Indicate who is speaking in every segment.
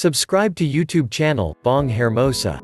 Speaker 1: Subscribe to YouTube channel, Bong Hermosa.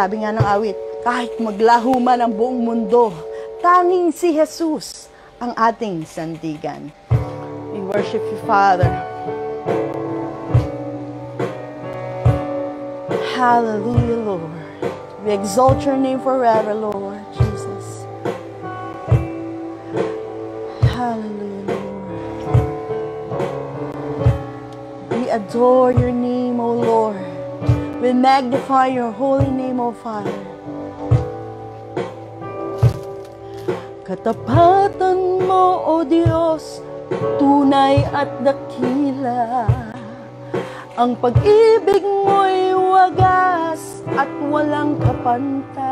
Speaker 2: Sabi nga ng awit, kahit maglaho man ang buong mundo, tanging si Jesus ang ating sandigan. We worship you, Father. Hallelujah, Lord. We exalt your name forever, Lord Jesus. Hallelujah, Lord. We adore your name, O Lord. We magnify your holy name, O Father. Katapatan mo, O Diyos, tunay at dakila. Ang pag-ibig mo'y wagas at walang kapantay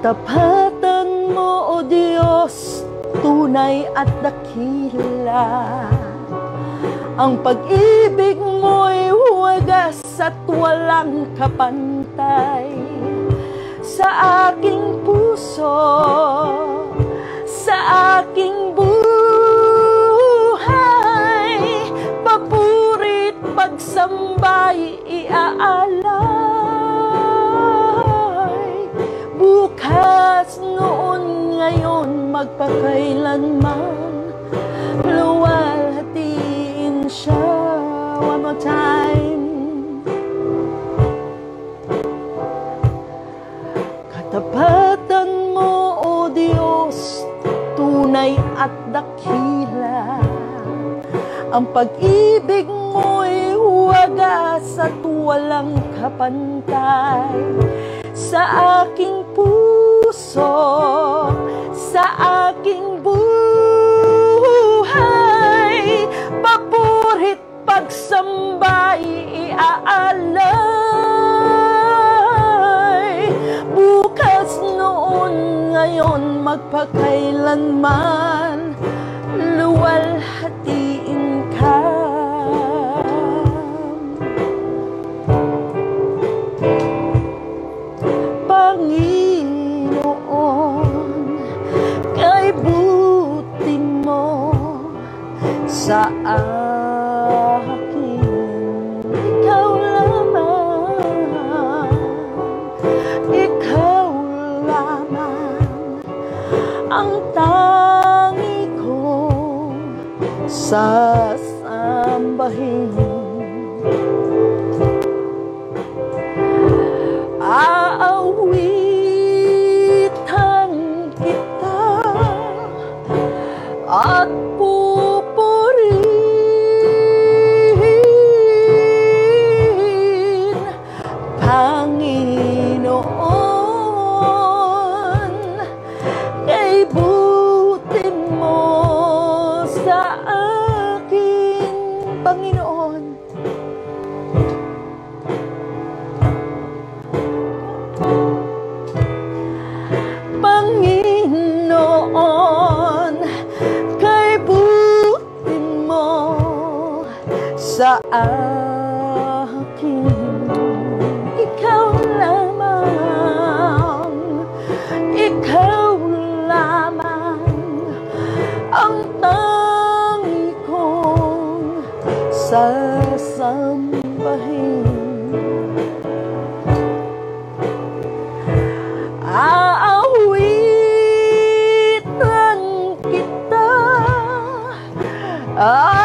Speaker 2: Katapatan mo, O Diyos, tunay at dakila. Ang pag-ibig mo'y wagas at walang kapantay
Speaker 1: sa aking puso, sa aking buhay, papurit pagsambay iaalay. Magpakailanman, luwalhatiin siya one more time. Katapatan mo, O Diyos, tunay at dakila. Ang pag-ibig mo'y wagas at walang kapantay sa aking puso, sa aking buhay. Papurit pagsambay iaalay. Bukas noon, ngayon, magpakailanman, luwalhatiin sa akin. Ikaw lamang, ikaw lamang ang tangi kong sasambahin. At pupurihin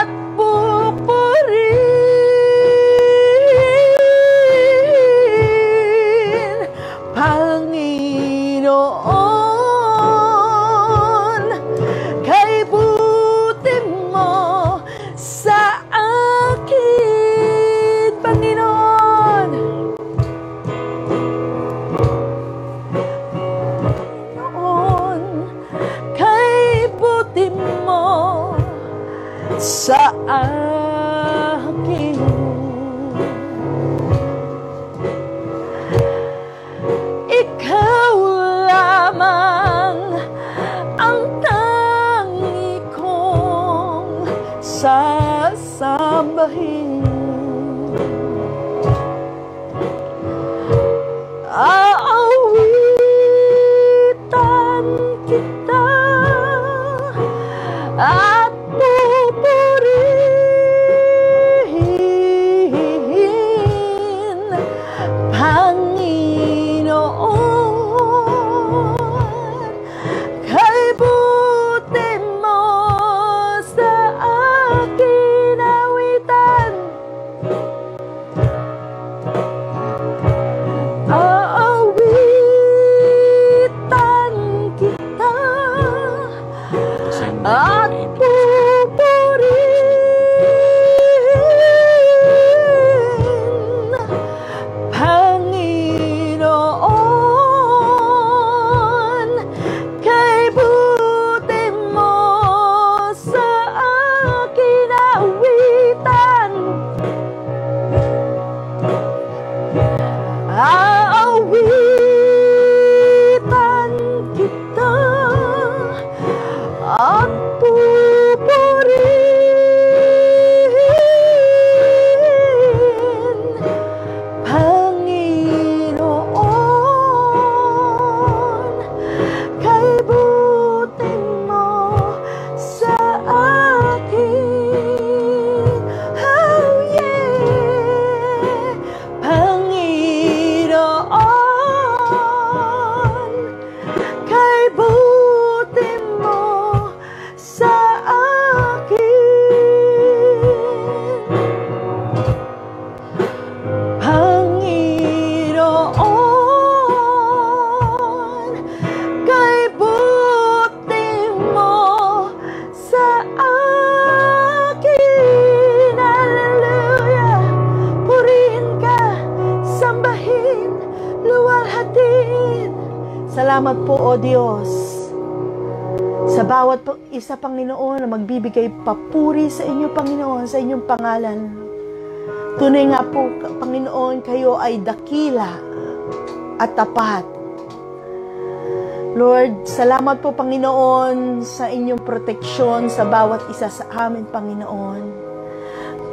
Speaker 1: na magbibigay papuri sa inyo, Panginoon, sa inyong pangalan. Tunay nga po, Panginoon, kayo ay dakila at tapat. Lord, salamat po, Panginoon, sa inyong proteksyon sa bawat isa sa amin, Panginoon.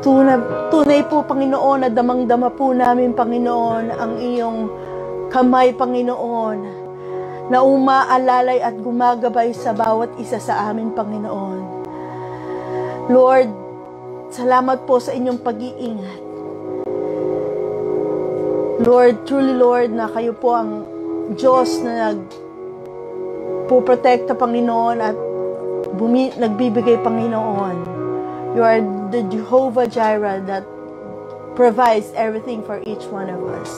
Speaker 1: Tunay, tunay po, Panginoon, na damang-dama po namin, Panginoon, ang iyong kamay, Panginoon, na umaalalay at gumagabay sa bawat isa sa amin, Panginoon. Lord, salamat po sa inyong pag-iingat. Lord, truly Lord, na kayo po ang Diyos na nag puprotekta, Panginoon, at bumi- nagbibigay, Panginoon. You are the Jehovah Jireh that provides everything for each one of us.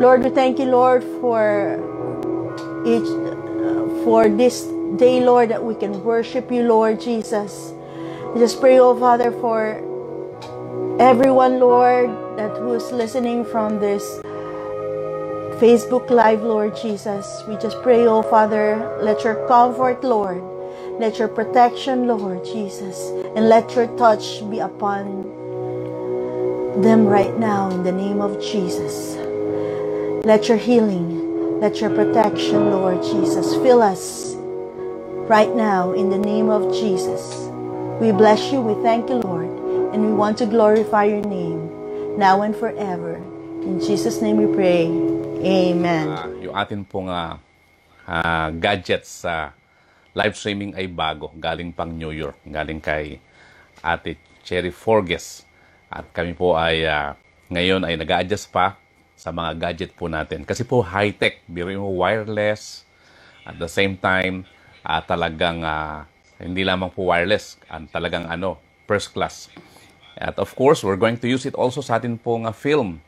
Speaker 1: Lord, we thank you, Lord, for each for this day, Lord, that we can worship you, Lord Jesus. We just pray, oh Father, for everyone, Lord, that who's listening from this Facebook Live, Lord Jesus. We just pray, oh Father, let your comfort, Lord, let your protection, Lord Jesus, and let your touch be upon them right now in the name of Jesus. Let your healing, let your protection, Lord Jesus, fill us right now in the name of Jesus. We bless you, we thank you, Lord, and we want to glorify your name now and forever. In Jesus' name we pray. Amen.
Speaker 3: Ah, yung atin pong ah, ah, gadgets sa live streaming ay bago. Galing pang New York. Galing kay Ate Cherry Forges. At kami po ay ah, ngayon ay nag adjust pa sa mga gadget po natin. Kasi po high-tech. Biro yung wireless. At the same time, ah, talagang ah, hindi lamang po wireless. Ang talagang ano, first class. At of course, we're going to use it also sa atin pong ah, film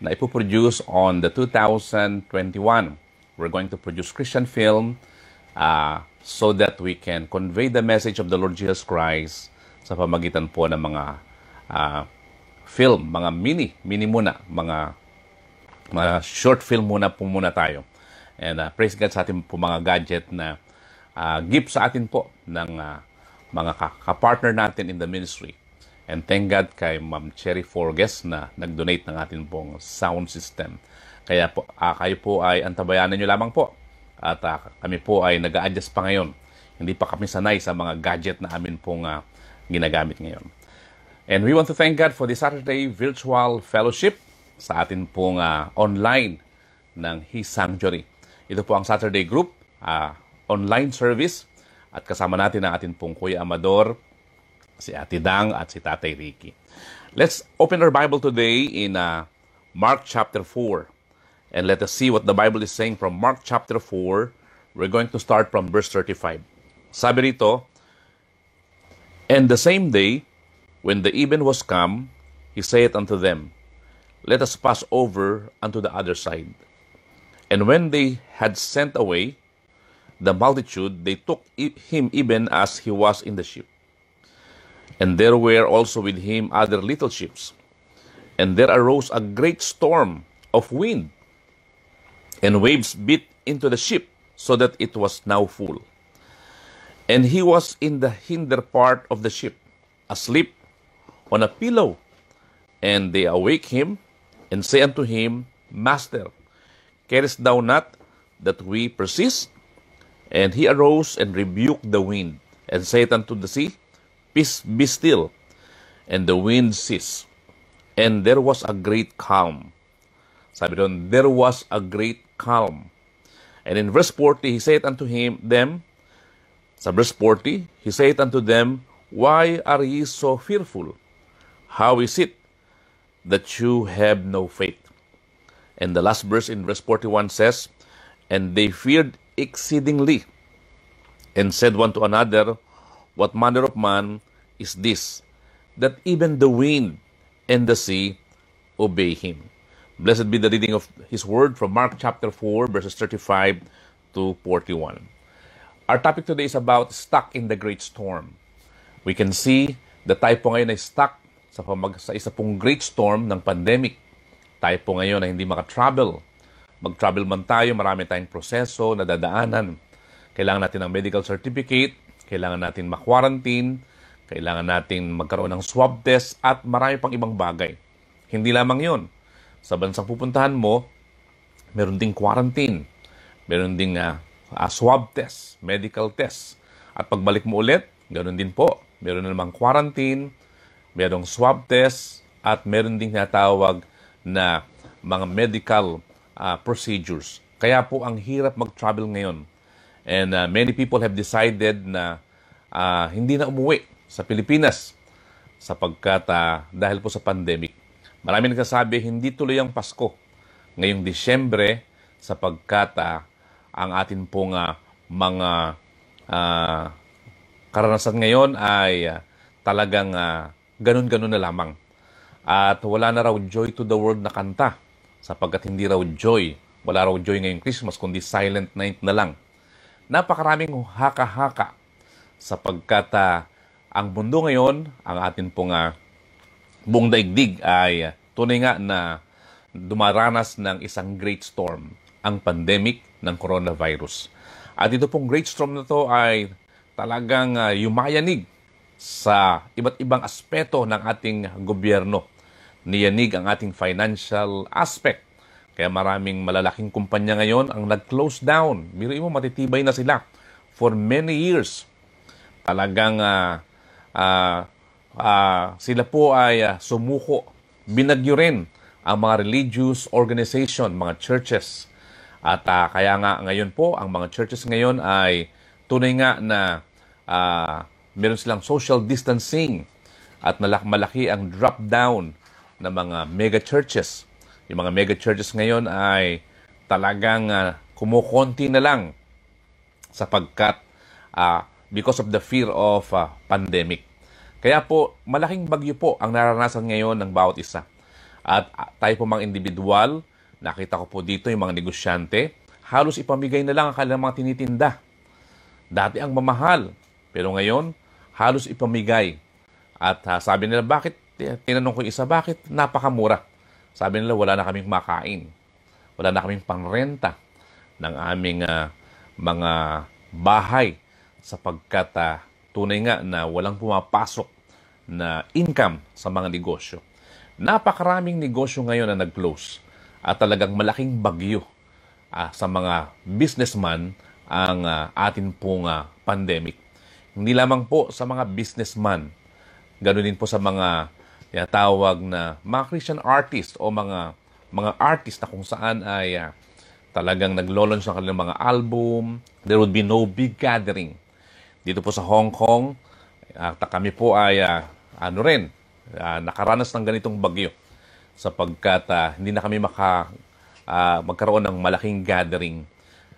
Speaker 3: na ipoproduce on the 2021. We're going to produce Christian film uh, so that we can convey the message of the Lord Jesus Christ sa pamagitan po ng mga uh, film, mga mini, mini muna, mga mga short film muna po muna tayo. And uh, praise God sa ating po mga gadget na uh, gift sa atin po ng uh, mga ka- ka-partner natin in the ministry. And thank God kay Ma'am Cherry Forges na nag-donate ng atin pong sound system. Kaya po, ah, kayo po ay antabayanan nyo lamang po. At ah, kami po ay nag adjust pa ngayon. Hindi pa kami sanay sa mga gadget na amin pong ah, ginagamit ngayon. And we want to thank God for the Saturday Virtual Fellowship sa atin pong ah, online ng His Sanctuary. Ito po ang Saturday group, ah, online service. At kasama natin ang atin pong Kuya Amador, si Ate Dang at si Tatay Ricky. Let's open our Bible today in uh, Mark chapter 4 and let us see what the Bible is saying from Mark chapter 4. We're going to start from verse 35. Sabi rito, And the same day, when the even was come, he saith unto them, Let us pass over unto the other side. And when they had sent away the multitude, they took him even as he was in the ship. And there were also with him other little ships. And there arose a great storm of wind, and waves beat into the ship, so that it was now full. And he was in the hinder part of the ship, asleep on a pillow. And they awake him, and say unto him, Master, carest thou not that we persist? And he arose and rebuked the wind, and said unto the sea, Peace be still. And the wind ceased. And there was a great calm. Sabi doon, there was a great calm. And in verse 40, he said unto him, them, sa verse 40, he said unto them, Why are ye so fearful? How is it that you have no faith? And the last verse in verse 41 says, And they feared exceedingly, and said one to another, What manner of man is this, that even the wind and the sea obey him? Blessed be the reading of his word from Mark chapter 4, verses 35 to 41. Our topic today is about stuck in the great storm. We can see that tayo po ngayon ay stuck sa, pamag- sa isa pong great storm ng pandemic. Tayo po ngayon ay hindi makatravel. Mag-travel man tayo, marami tayong proseso na dadaanan. Kailangan natin ng medical certificate, kailangan natin ma-quarantine, kailangan natin magkaroon ng swab test at marami pang ibang bagay. Hindi lamang yon. Sa bansang pupuntahan mo, meron ding quarantine, meron ding uh, uh, swab test, medical test. At pagbalik mo ulit, ganoon din po. Meron na namang quarantine, merong swab test, at meron ding natawag na mga medical uh, procedures. Kaya po ang hirap mag-travel ngayon. And uh, many people have decided na uh, hindi na umuwi sa Pilipinas sapagkat uh, dahil po sa pandemic. Marami nagsasabi hindi tuloy ang Pasko ngayong Disyembre sapagkat uh, ang atin pong uh, mga uh, karanasan ngayon ay uh, talagang uh, ganun-ganun na lamang. At wala na raw joy to the world na kanta sapagkat hindi raw joy, wala raw joy ngayong Christmas kundi silent night na lang. Napakaraming haka-haka sapagkat uh, ang mundo ngayon, ang atin pong uh, buong daigdig ay tunay nga na dumaranas ng isang great storm, ang pandemic ng coronavirus. At ito pong great storm na to ay talagang uh, yumayanig sa iba't ibang aspeto ng ating gobyerno. Niyanig ang ating financial aspect. Kaya maraming malalaking kumpanya ngayon ang nag-close down. Biro mo, matitibay na sila for many years. Talagang uh, uh, uh, sila po ay uh, sumuko. Binagyo rin ang mga religious organization, mga churches. At uh, kaya nga ngayon po, ang mga churches ngayon ay tunay nga na uh, meron silang social distancing at malaki ang drop down ng mga mega churches. Yung mga mega churches ngayon ay talagang uh, kumukonti na lang sapagkat uh, because of the fear of uh, pandemic. Kaya po, malaking bagyo po ang naranasan ngayon ng bawat isa. At uh, tayo po mga individual, nakita ko po dito yung mga negosyante, halos ipamigay na lang ang kanilang mga tinitinda. Dati ang mamahal, pero ngayon, halos ipamigay. At uh, sabi nila, bakit? Tinanong ko isa, bakit napakamura? Sabi nila, wala na kaming makain. Wala na kaming pangrenta ng aming uh, mga bahay sapagkat uh, tunay nga na walang pumapasok na income sa mga negosyo. Napakaraming negosyo ngayon na nag-close at talagang malaking bagyo uh, sa mga businessman ang uh, atin pong uh, pandemic. Hindi lamang po sa mga businessman, ganoon din po sa mga tawag na mga Christian artist o mga mga artist na kung saan ay uh, talagang naglo-launch ng kanilang mga album. There would be no big gathering dito po sa Hong Kong, at uh, kami po ay uh, ano rin, uh, nakaranas ng ganitong bagyo sapagkat uh, hindi na kami maka, uh, magkaroon ng malaking gathering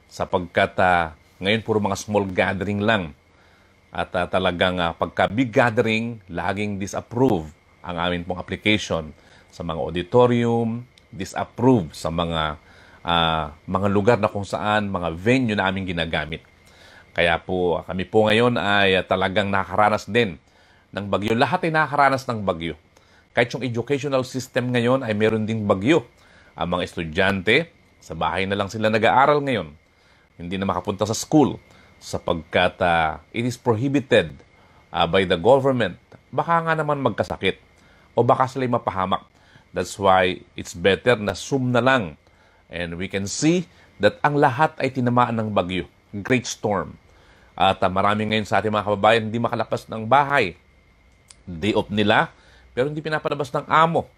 Speaker 3: sapagkat uh, ngayon puro mga small gathering lang. At uh, talagang uh, pagka big gathering, laging disapprove ang amin pong application sa mga auditorium, disapprove sa mga uh, mga lugar na kung saan, mga venue na aming ginagamit. Kaya po kami po ngayon ay talagang nakaranas din ng bagyo. Lahat ay nakaranas ng bagyo. Kahit yung educational system ngayon ay meron ding bagyo. Ang mga estudyante, sa bahay na lang sila nag-aaral ngayon. Hindi na makapunta sa school sapagkat uh, it is prohibited uh, by the government. Baka nga naman magkasakit o baka sila mapahamak. That's why it's better na Zoom na lang. And we can see that ang lahat ay tinamaan ng bagyo. Great storm. At uh, marami ngayon sa ating mga kababayan hindi makalapas ng bahay. Day off nila, pero hindi pinapalabas ng amo.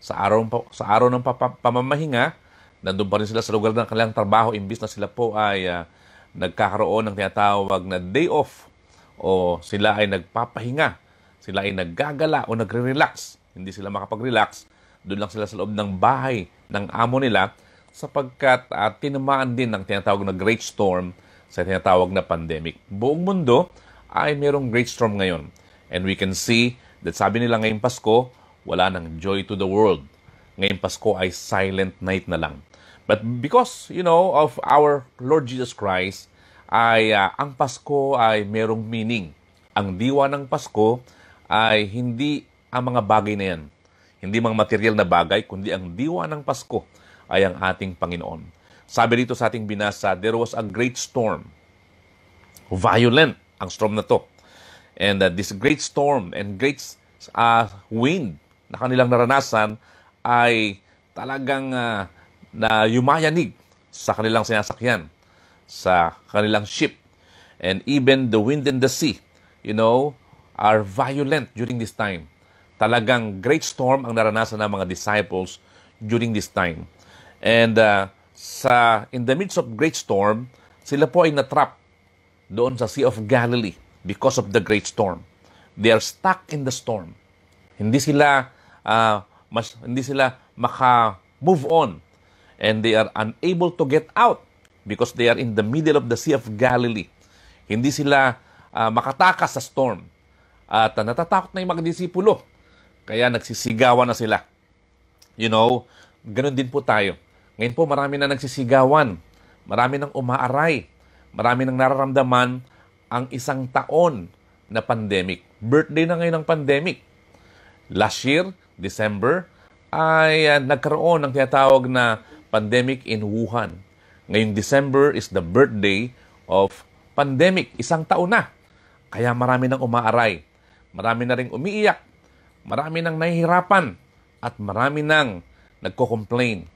Speaker 3: Sa araw, sa araw ng pamamahinga, nandun pa rin sila sa lugar ng kanilang trabaho imbis na sila po ay uh, nagkakaroon ng tinatawag na day off o sila ay nagpapahinga, sila ay naggagala o nagre-relax. Hindi sila makapag-relax, doon lang sila sa loob ng bahay ng amo nila sapagkat uh, tinamaan din ng tinatawag na great storm sa tinatawag na pandemic. Buong mundo ay merong great storm ngayon. And we can see that sabi nila ngayong Pasko, wala nang joy to the world. Ngayong Pasko ay silent night na lang. But because, you know, of our Lord Jesus Christ, ay uh, ang Pasko ay merong meaning. Ang diwa ng Pasko ay hindi ang mga bagay na yan. Hindi mga material na bagay, kundi ang diwa ng Pasko ay ang ating Panginoon. Sabi dito sa ating binasa, there was a great storm. Violent ang storm na to. And uh, this great storm and great uh, wind na kanilang naranasan ay talagang uh, na yumayanig sa kanilang sinasakyan, sa kanilang ship. And even the wind and the sea, you know, are violent during this time. Talagang great storm ang naranasan ng mga disciples during this time. And uh, sa in the midst of great storm, sila po ay natrap doon sa Sea of Galilee because of the great storm. They are stuck in the storm. Hindi sila uh, mas hindi sila maka-move on and they are unable to get out because they are in the middle of the Sea of Galilee. Hindi sila uh, makatakas sa storm. At uh, natatakot na yung mga disipulo. Kaya nagsisigawan na sila. You know, ganun din po tayo ngayon po marami na nagsisigawan, marami nang umaaray, marami nang nararamdaman ang isang taon na pandemic. Birthday na ngayon ng pandemic. Last year, December, ay uh, nagkaroon ng tinatawag na pandemic in Wuhan. Ngayong December is the birthday of pandemic. Isang taon na. Kaya marami nang umaaray. Marami na rin umiiyak. Marami nang nahihirapan. At marami nang nagko-complain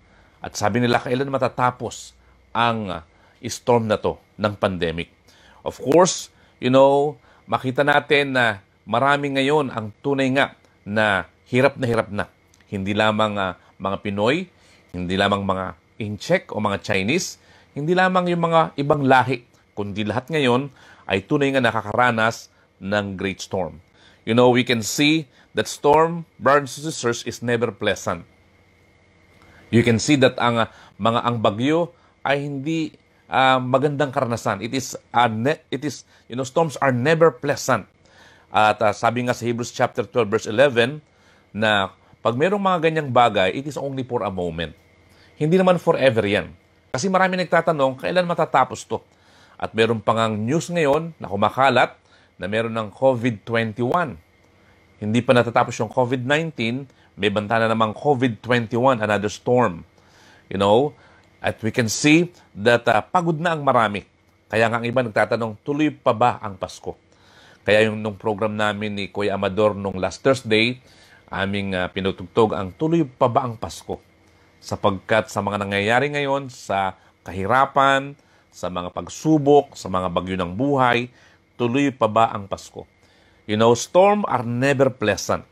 Speaker 3: at sabi nila, kailan matatapos ang uh, storm na to ng pandemic? Of course, you know, makita natin na marami ngayon ang tunay nga na hirap na hirap na. Hindi lamang uh, mga Pinoy, hindi lamang mga Incheck o mga Chinese, hindi lamang yung mga ibang lahi, kundi lahat ngayon ay tunay nga nakakaranas ng great storm. You know, we can see that storm, and sisters, is never pleasant. You can see that ang uh, mga ang bagyo ay hindi uh, magandang karanasan. It is uh, ne- it is you know storms are never pleasant. At uh, sabi nga sa Hebrews chapter 12 verse 11 na pag mayroong mga ganyang bagay, it is only for a moment. Hindi naman forever yan. Kasi marami nagtatanong, kailan matatapos to? At meron pang ang news ngayon na kumakalat na meron ng COVID-21. Hindi pa natatapos yung COVID-19, may banta na namang COVID-21, another storm. You know, at we can see that uh, pagod na ang marami. Kaya nga ang iba nagtatanong, tuloy pa ba ang Pasko? Kaya yung nung program namin ni Kuya Amador nung last Thursday, aming uh, pinutugtog ang tuloy pa ba ang Pasko? Sapagkat sa mga nangyayari ngayon, sa kahirapan, sa mga pagsubok, sa mga bagyo ng buhay, tuloy pa ba ang Pasko? You know, storm are never pleasant.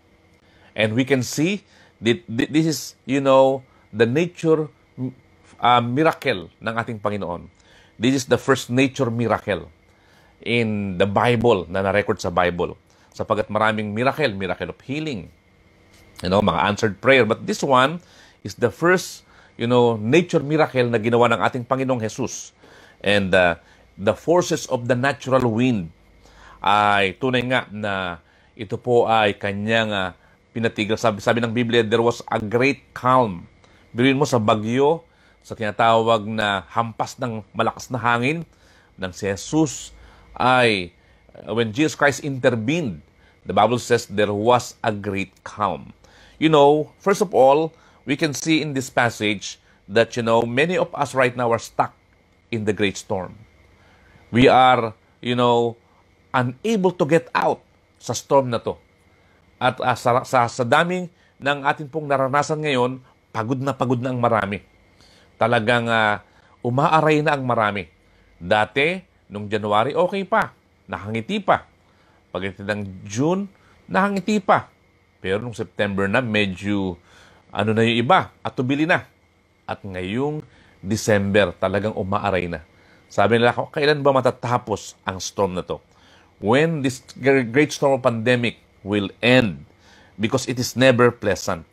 Speaker 3: And we can see that this is, you know, the nature uh, miracle ng ating Panginoon. This is the first nature miracle in the Bible na na-record sa Bible. Sapagat maraming miracle, miracle of healing, you know, mga answered prayer. But this one is the first, you know, nature miracle na ginawa ng ating Panginoong Jesus. And uh, the forces of the natural wind ay tunay nga na ito po ay kanyang uh, pinatigil. Sabi, sabi ng Biblia, there was a great calm. Biruin mo sa bagyo, sa tinatawag na hampas ng malakas na hangin, ng si Jesus ay, uh, when Jesus Christ intervened, the Bible says there was a great calm. You know, first of all, we can see in this passage that, you know, many of us right now are stuck in the great storm. We are, you know, unable to get out sa storm na to. At uh, sa, sa, sa daming ng ating pong naranasan ngayon, pagod na pagod na ang marami. Talagang uh, umaaray na ang marami. Dati, nung January, okay pa. Nakangiti pa. Pagdating ng June, nakangiti pa. Pero nung September na, medyo ano na yung iba, at tubili na. At ngayong December, talagang umaaray na. Sabi nila, kailan ba matatapos ang storm na to? When this great storm of pandemic will end because it is never pleasant.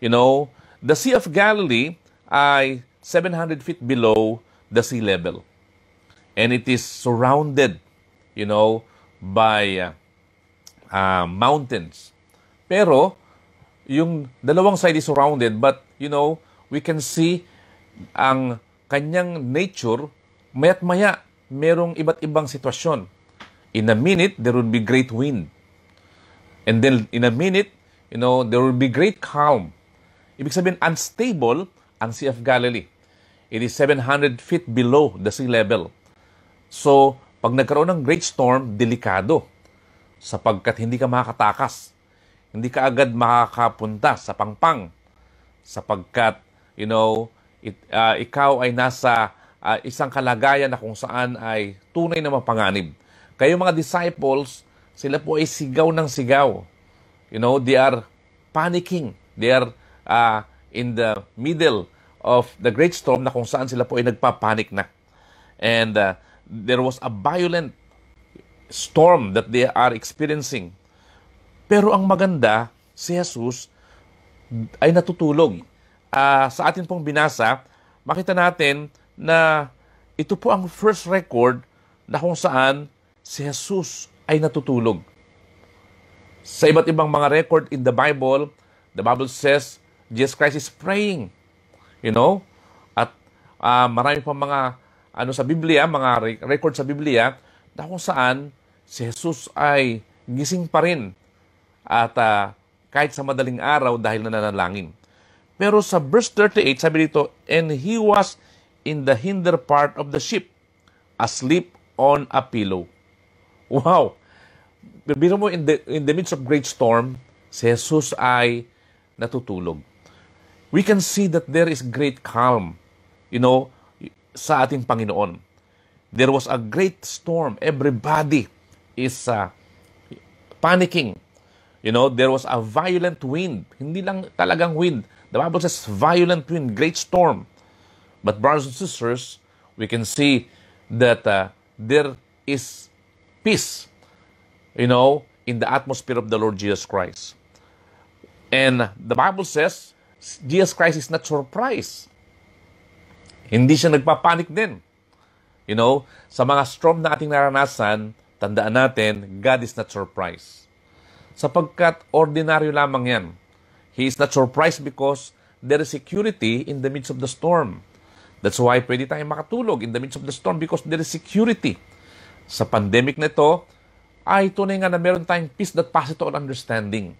Speaker 3: You know, the Sea of Galilee ay 700 feet below the sea level. And it is surrounded, you know, by uh, uh, mountains. Pero, yung dalawang side is surrounded, but, you know, we can see ang kanyang nature, maya't maya, merong iba't ibang sitwasyon. In a minute, there will be great wind. And then in a minute, you know, there will be great calm. Ibig sabihin, unstable ang Sea of Galilee. it is 700 feet below the sea level. So, pag nagkaroon ng great storm, delikado. Sapagkat hindi ka makakatakas. Hindi ka agad makakapunta sa pangpang. Sapagkat, you know, it, uh, ikaw ay nasa uh, isang kalagayan na kung saan ay tunay na mapanganib. Kayo mga disciples, sila po ay sigaw ng sigaw. You know, they are panicking. They are uh, in the middle of the great storm na kung saan sila po ay nagpapanik na. And uh, there was a violent storm that they are experiencing. Pero ang maganda, si Jesus ay natutulog. Uh, sa atin pong binasa, makita natin na ito po ang first record na kung saan si Jesus ay natutulog. Sa iba't ibang mga record in the Bible, the Bible says Jesus Christ is praying. You know? At uh, marami pang mga ano sa Biblia, mga record sa Biblia, na kung saan si Jesus ay gising pa rin at uh, kahit sa madaling araw dahil nananalangin. Pero sa verse 38, sabi dito, And he was in the hinder part of the ship, asleep on a pillow. Wow! Biro mo, in the, in the midst of great storm, si Jesus ay natutulog we can see that there is great calm, you know, sa ating Panginoon. There was a great storm. Everybody is uh, panicking. You know, there was a violent wind. Hindi lang talagang wind. The Bible says violent wind, great storm. But brothers and sisters, we can see that uh, there is peace, you know, in the atmosphere of the Lord Jesus Christ. And the Bible says Jesus Christ is not surprised. Hindi siya nagpapanik din. You know, sa mga storm na ating naranasan, tandaan natin, God is not surprised. Sapagkat ordinaryo lamang yan. He is not surprised because there is security in the midst of the storm. That's why pwede tayong makatulog in the midst of the storm because there is security. Sa pandemic na ito, ay tunay nga na meron tayong peace that passes all understanding.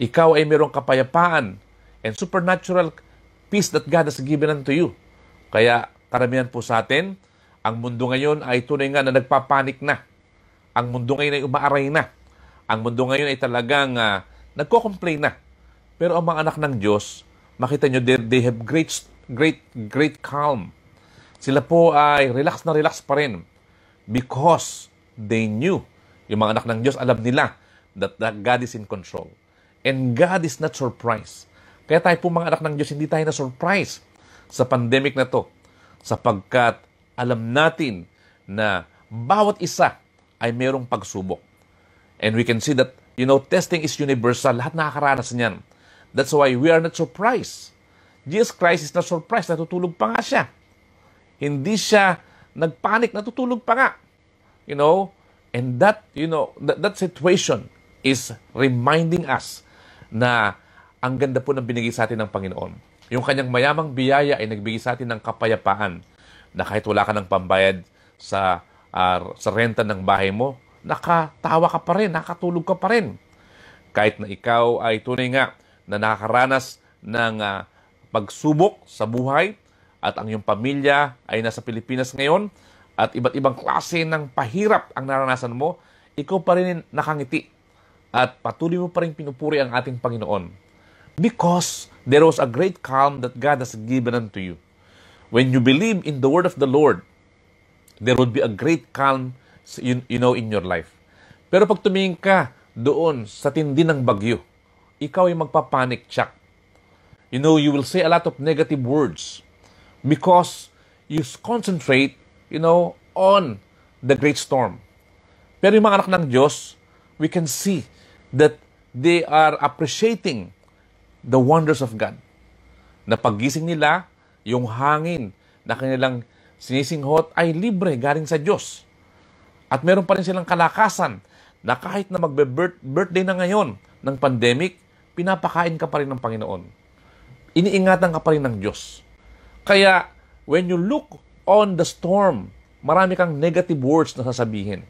Speaker 3: Ikaw ay merong kapayapaan and supernatural peace that God has given unto you. Kaya karamihan po sa atin, ang mundo ngayon ay tunay nga na nagpapanik na. Ang mundo ngayon ay umaaray na. Ang mundo ngayon ay talagang uh, nagko-complain na. Pero ang mga anak ng Diyos, makita nyo, they, they have great, great, great calm. Sila po ay relax na relax pa rin because they knew, yung mga anak ng Diyos, alam nila that, God is in control. And God is not surprised kaya tayo po mga anak ng Diyos, hindi tayo na-surprise sa pandemic na to sapagkat alam natin na bawat isa ay mayroong pagsubok. And we can see that, you know, testing is universal. Lahat nakakaranas niyan. That's why we are not surprised. Jesus Christ is not surprised. Natutulog pa nga siya. Hindi siya nagpanik. Natutulog pa nga. You know, and that, you know, that, that situation is reminding us na ang ganda po ng binigay sa atin ng Panginoon. Yung kanyang mayamang biyaya ay nagbigay sa atin ng kapayapaan na kahit wala ka ng pambayad sa, uh, sa renta ng bahay mo, nakatawa ka pa rin, nakatulog ka pa rin. Kahit na ikaw ay tunay nga na nakakaranas ng uh, pagsubok sa buhay at ang iyong pamilya ay nasa Pilipinas ngayon at iba't ibang klase ng pahirap ang naranasan mo, ikaw pa rin nakangiti at patuloy mo pa rin pinupuri ang ating Panginoon Because there was a great calm that God has given unto you. When you believe in the word of the Lord, there would be a great calm, you, you know, in your life. Pero pag tumingin ka doon sa tindi ng bagyo, ikaw ay magpapanik check. You know, you will say a lot of negative words because you concentrate, you know, on the great storm. Pero yung mga anak ng Diyos, we can see that they are appreciating the wonders of God. Na paggising nila, yung hangin na kanilang sinisinghot ay libre galing sa Diyos. At meron pa rin silang kalakasan na kahit na magbe-birthday na ngayon ng pandemic, pinapakain ka pa rin ng Panginoon. Iniingatan ka pa rin ng Diyos. Kaya, when you look on the storm, marami kang negative words na sasabihin.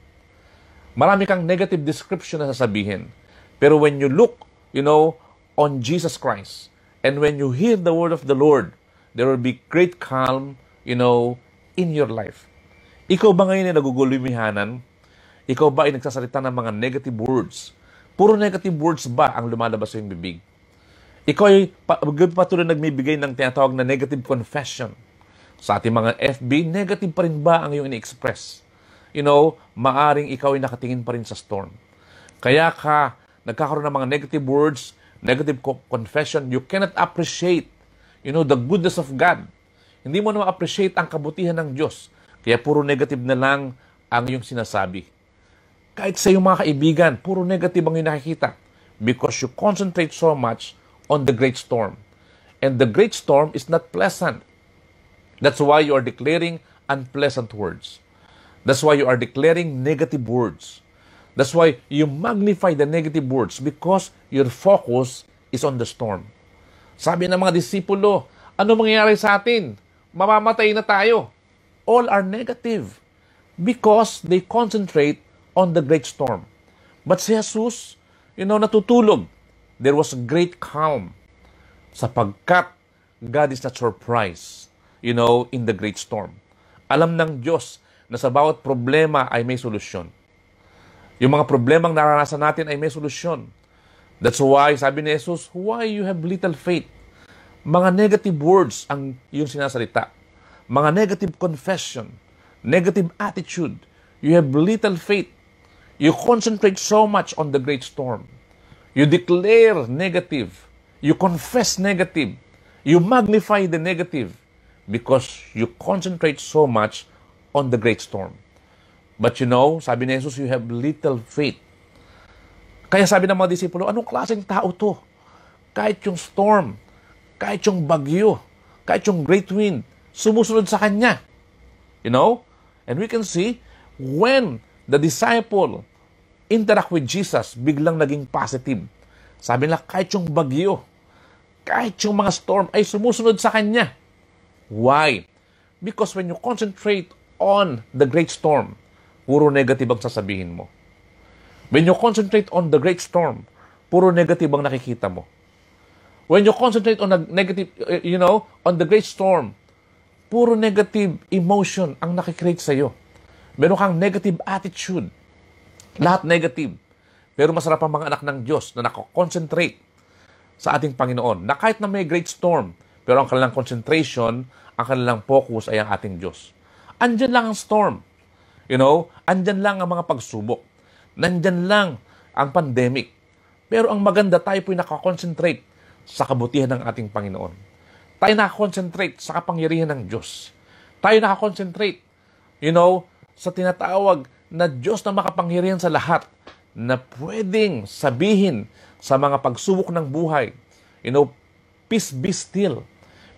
Speaker 3: Marami kang negative description na sasabihin. Pero when you look, you know, on Jesus Christ. And when you hear the word of the Lord, there will be great calm, you know, in your life. Ikaw ba ngayon ay nagugulumihanan? Ikaw ba ay nagsasalita ng mga negative words? Puro negative words ba ang lumalabas sa iyong bibig? Ikaw ay patuloy nagbibigay ng tinatawag na negative confession. Sa ating mga FB, negative pa rin ba ang iyong ini-express? You know, maaring ikaw ay nakatingin pa rin sa storm. Kaya ka nagkakaroon ng mga negative words, negative confession, you cannot appreciate, you know, the goodness of God. Hindi mo na ma-appreciate ang kabutihan ng Diyos. Kaya puro negative na lang ang iyong sinasabi. Kahit sa iyong mga kaibigan, puro negative ang iyong nakikita. Because you concentrate so much on the great storm. And the great storm is not pleasant. That's why you are declaring unpleasant words. That's why you are declaring negative words. That's why you magnify the negative words because your focus is on the storm. Sabi ng mga disipulo, ano mangyayari sa atin? Mamamatay na tayo. All are negative because they concentrate on the great storm. But si Jesus, you know, natutulog. There was great calm sapagkat God is not surprised, you know, in the great storm. Alam ng Diyos na sa bawat problema ay may solusyon. Yung mga problemang naranasan natin ay may solusyon. That's why, sabi ni Jesus, why you have little faith? Mga negative words ang yung sinasalita. Mga negative confession, negative attitude. You have little faith. You concentrate so much on the great storm. You declare negative. You confess negative. You magnify the negative because you concentrate so much on the great storm. But you know, sabi ni Jesus, you have little faith. Kaya sabi ng mga disipulo, anong klaseng tao to? Kahit yung storm, kahit yung bagyo, kahit yung great wind, sumusunod sa Kanya. You know? And we can see, when the disciple interact with Jesus, biglang naging positive. Sabi nila, kahit yung bagyo, kahit yung mga storm ay sumusunod sa Kanya. Why? Because when you concentrate on the great storm, puro negative ang sasabihin mo. When you concentrate on the great storm, puro negative ang nakikita mo. When you concentrate on the negative, uh, you know, on the great storm, puro negative emotion ang nakikreate sa iyo. Meron kang negative attitude. Lahat negative. Pero masarap ang mga anak ng Diyos na nakakonsentrate sa ating Panginoon. Na kahit na may great storm, pero ang kanilang concentration, ang kanilang focus ay ang ating Diyos. Andyan lang ang storm. You know, andyan lang ang mga pagsubok. Nandyan lang ang pandemic. Pero ang maganda, tayo po'y nakakonsentrate sa kabutihan ng ating Panginoon. Tayo nakakonsentrate sa kapangyarihan ng Diyos. Tayo nakakonsentrate, you know, sa tinatawag na Diyos na makapangyarihan sa lahat na pwedeng sabihin sa mga pagsubok ng buhay, you know, peace be still.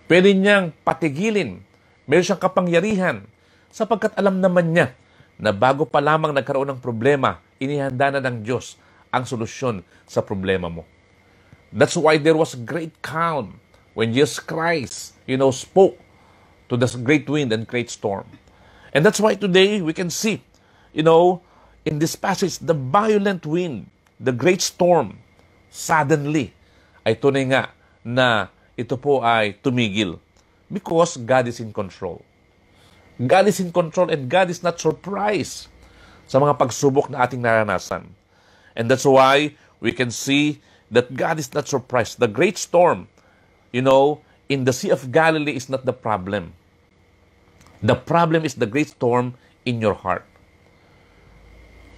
Speaker 3: Pwede niyang patigilin. Meron siyang kapangyarihan sapagkat alam naman niya na bago pa lamang nagkaroon ng problema, inihanda na ng Diyos ang solusyon sa problema mo. That's why there was great calm when Jesus Christ, you know, spoke to the great wind and great storm. And that's why today we can see, you know, in this passage, the violent wind, the great storm, suddenly, ay tunay nga na ito po ay tumigil because God is in control. God is in control and God is not surprised sa mga pagsubok na ating naranasan. And that's why we can see that God is not surprised. The great storm, you know, in the Sea of Galilee is not the problem. The problem is the great storm in your heart.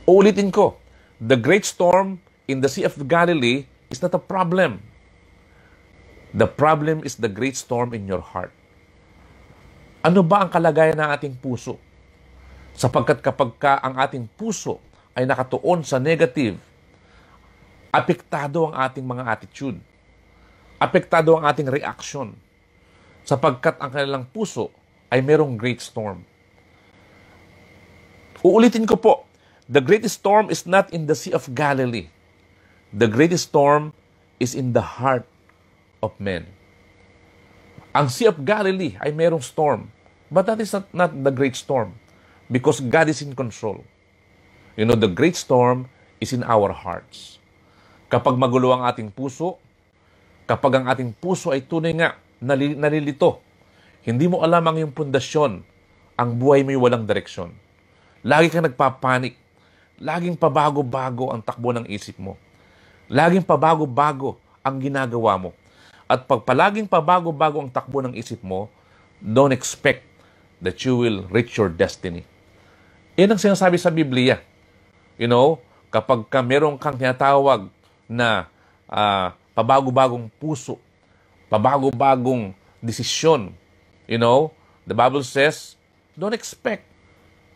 Speaker 3: Uulitin ko, the great storm in the Sea of Galilee is not a problem. The problem is the great storm in your heart. Ano ba ang kalagayan ng ating puso? Sapagkat kapag ka ang ating puso ay nakatuon sa negative, apektado ang ating mga attitude. Apektado ang ating reaction. Sapagkat ang kanilang puso ay merong great storm. Uulitin ko po, the greatest storm is not in the Sea of Galilee. The greatest storm is in the heart of men. Ang Sea of Galilee ay merong storm. But that is not, not the great storm because God is in control. You know, the great storm is in our hearts. Kapag magulo ang ating puso, kapag ang ating puso ay tunay nga nalilito, Hindi mo alam ang iyong pundasyon. Ang buhay mo'y walang direksyon. Lagi kang nagpapanik. Laging pabago-bago ang takbo ng isip mo. Laging pabago-bago ang ginagawa mo. At pag palaging pabago-bago ang takbo ng isip mo, don't expect that you will reach your destiny. Yan ang sinasabi sa Biblia. You know, kapag ka meron kang tinatawag na uh, pabago-bagong puso, pabago-bagong desisyon, you know, the Bible says, don't expect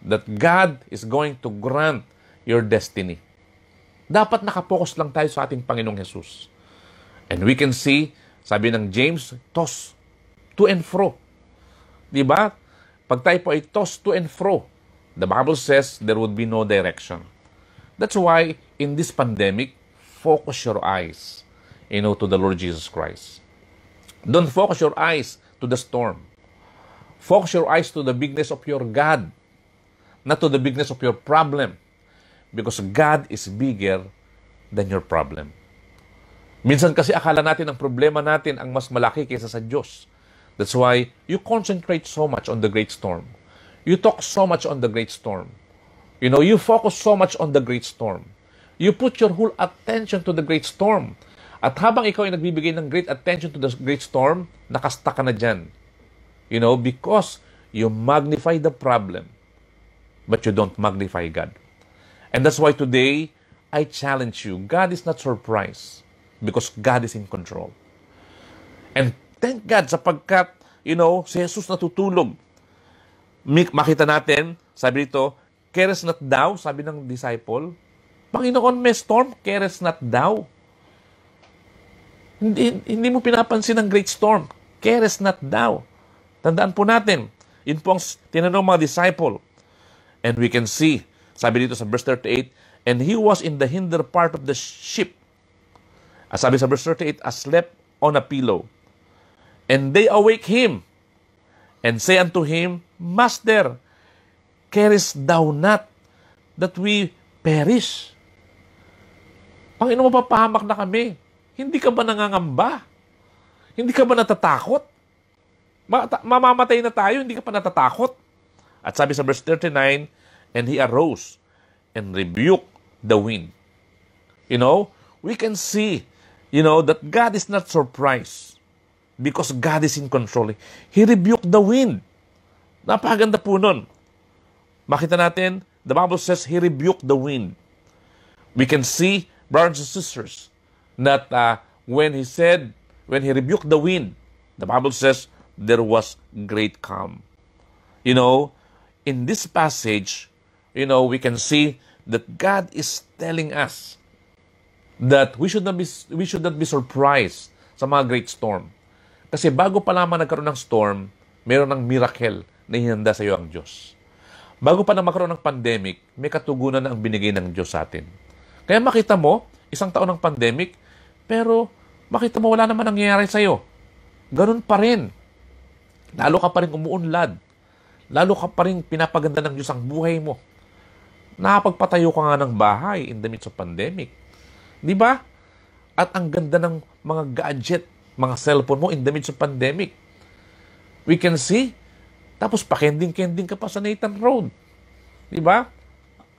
Speaker 3: that God is going to grant your destiny. Dapat nakapokus lang tayo sa ating Panginoong Jesus. And we can see, sabi ng James, toss to and fro. Di ba? Pag tayo po ay toss to and fro, the Bible says there would be no direction. That's why in this pandemic, focus your eyes, you know, to the Lord Jesus Christ. Don't focus your eyes to the storm. Focus your eyes to the bigness of your God, not to the bigness of your problem. Because God is bigger than your problem. Minsan kasi akala natin ang problema natin ang mas malaki kaysa sa Diyos. That's why you concentrate so much on the great storm. You talk so much on the great storm. You know, you focus so much on the great storm. You put your whole attention to the great storm. At habang ikaw ay nagbibigay ng great attention to the great storm, nakasta ka na dyan. You know, because you magnify the problem, but you don't magnify God. And that's why today, I challenge you. God is not surprised because God is in control. And thank God sapagkat, you know, si Jesus natutulog. Makita natin, sabi dito, Cares not thou, sabi ng disciple. Panginoon, may storm, cares not thou. Hindi, hindi mo pinapansin ang great storm. Cares not thou. Tandaan po natin, yun po ang tinanong mga disciple. And we can see, sabi dito sa verse 38, And he was in the hinder part of the ship. As sabi sa verse 38, aslept on a pillow. And they awake him and say unto him, Master, carest thou not that we perish? Panginoon, mapapahamak na kami. Hindi ka ba nangangamba? Hindi ka ba natatakot? Mamamatay na tayo, hindi ka pa natatakot? At sabi sa verse 39, And he arose and rebuked the wind. You know, we can see, you know, that God is not surprised because God is in control. He rebuked the wind. Napakaganda po nun. Makita natin, the Bible says He rebuked the wind. We can see, brothers and sisters, that uh, when He said, when He rebuked the wind, the Bible says there was great calm. You know, in this passage, you know, we can see that God is telling us that we should not be we should not be surprised sa mga great storm. Kasi bago pa lamang nagkaroon ng storm, meron ng miracle na hinanda sa iyo ang Diyos. Bago pa na magkaroon ng pandemic, may katugunan na ang binigay ng Diyos sa atin. Kaya makita mo, isang taon ng pandemic, pero makita mo wala naman nangyayari sa iyo. Ganun pa rin. Lalo ka pa rin umuunlad. Lalo ka pa rin pinapaganda ng Diyos ang buhay mo. Nakapagpatayo ka nga ng bahay in the midst of pandemic. Di ba? At ang ganda ng mga gadget, mga cellphone mo in the midst of pandemic. We can see tapos pakending-kending ka pa sa Nathan Road. Di ba?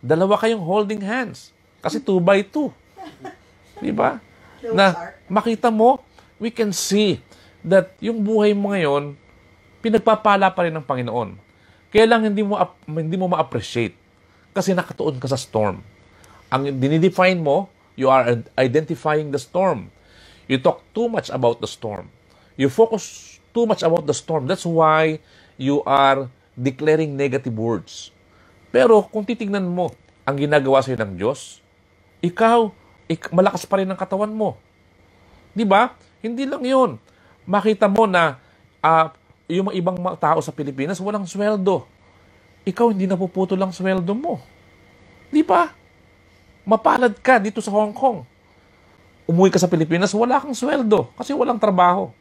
Speaker 3: Dalawa kayong holding hands. Kasi 2 by 2. Di ba? Na makita mo, we can see that yung buhay mo ngayon, pinagpapala pa rin ng Panginoon. Kaya lang hindi mo hindi mo ma-appreciate kasi nakatuon ka sa storm. Ang dinidefine mo, you are identifying the storm. You talk too much about the storm. You focus too much about the storm. That's why you are declaring negative words. Pero kung titingnan mo ang ginagawa sa iyo ng Diyos, ikaw, ik- malakas pa rin ang katawan mo. Di ba? Hindi lang yun. Makita mo na uh, yung mga ibang tao sa Pilipinas walang sweldo. Ikaw hindi napuputol ang sweldo mo. Di ba? Mapalad ka dito sa Hong Kong. Umuwi ka sa Pilipinas, wala kang sweldo kasi walang trabaho.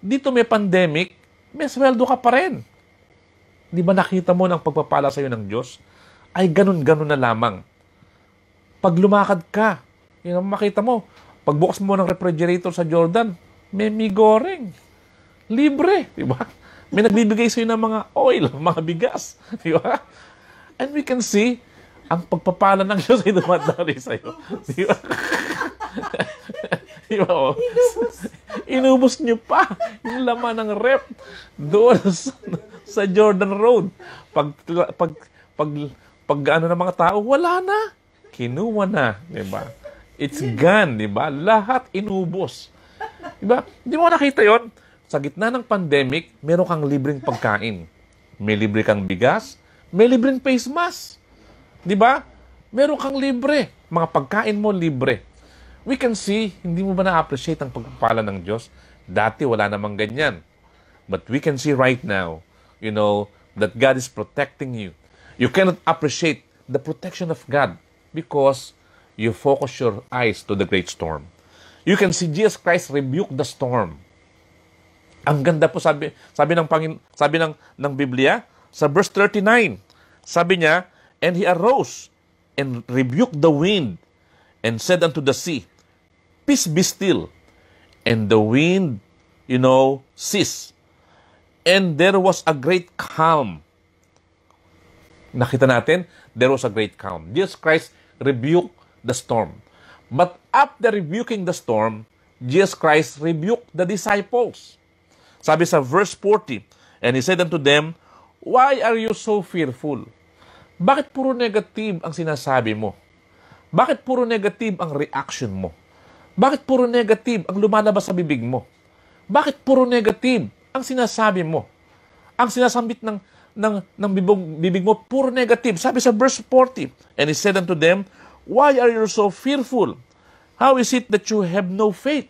Speaker 3: Dito may pandemic, may sweldo ka pa rin. Di ba nakita mo ng pagpapala sa iyo ng Diyos? Ay ganun-ganun na lamang. Pag lumakad ka, yun ang makita mo, pagbukas mo ng refrigerator sa Jordan, may mi goreng. Libre, di ba? May nagbibigay sa'yo ng mga oil, mga bigas. Di ba? And we can see, ang pagpapala ng Diyos ay dumadali sa'yo. Di ba? Di ba? Oh? Inubos niyo pa yung laman ng rep doon sa, sa Jordan Road. Pag, pag, pag, pag ano ng mga tao, wala na. Kinuha na. Di ba? It's gone. Di ba? Lahat inubos. Di ba? Di mo nakita yon Sa gitna ng pandemic, meron kang libreng pagkain. May libre kang bigas, may libreng face mask. Di ba? Meron kang libre. Mga pagkain mo libre we can see, hindi mo ba na-appreciate ang pagpapala ng Diyos? Dati wala namang ganyan. But we can see right now, you know, that God is protecting you. You cannot appreciate the protection of God because you focus your eyes to the great storm. You can see Jesus Christ rebuke the storm. Ang ganda po sabi sabi ng Pangin, sabi ng ng Biblia sa verse 39. Sabi niya, and he arose and rebuked the wind and said unto the sea, peace be still. And the wind, you know, ceased. And there was a great calm. Nakita natin, there was a great calm. Jesus Christ rebuked the storm. But after rebuking the storm, Jesus Christ rebuked the disciples. Sabi sa verse 40, And He said unto them, Why are you so fearful? Bakit puro negative ang sinasabi mo? Bakit puro negative ang reaction mo? Bakit puro negative ang lumalabas sa bibig mo? Bakit puro negative ang sinasabi mo? Ang sinasambit ng ng ng bibig, bibig mo puro negative. Sabi sa verse 40, and he said unto them, Why are you so fearful? How is it that you have no faith?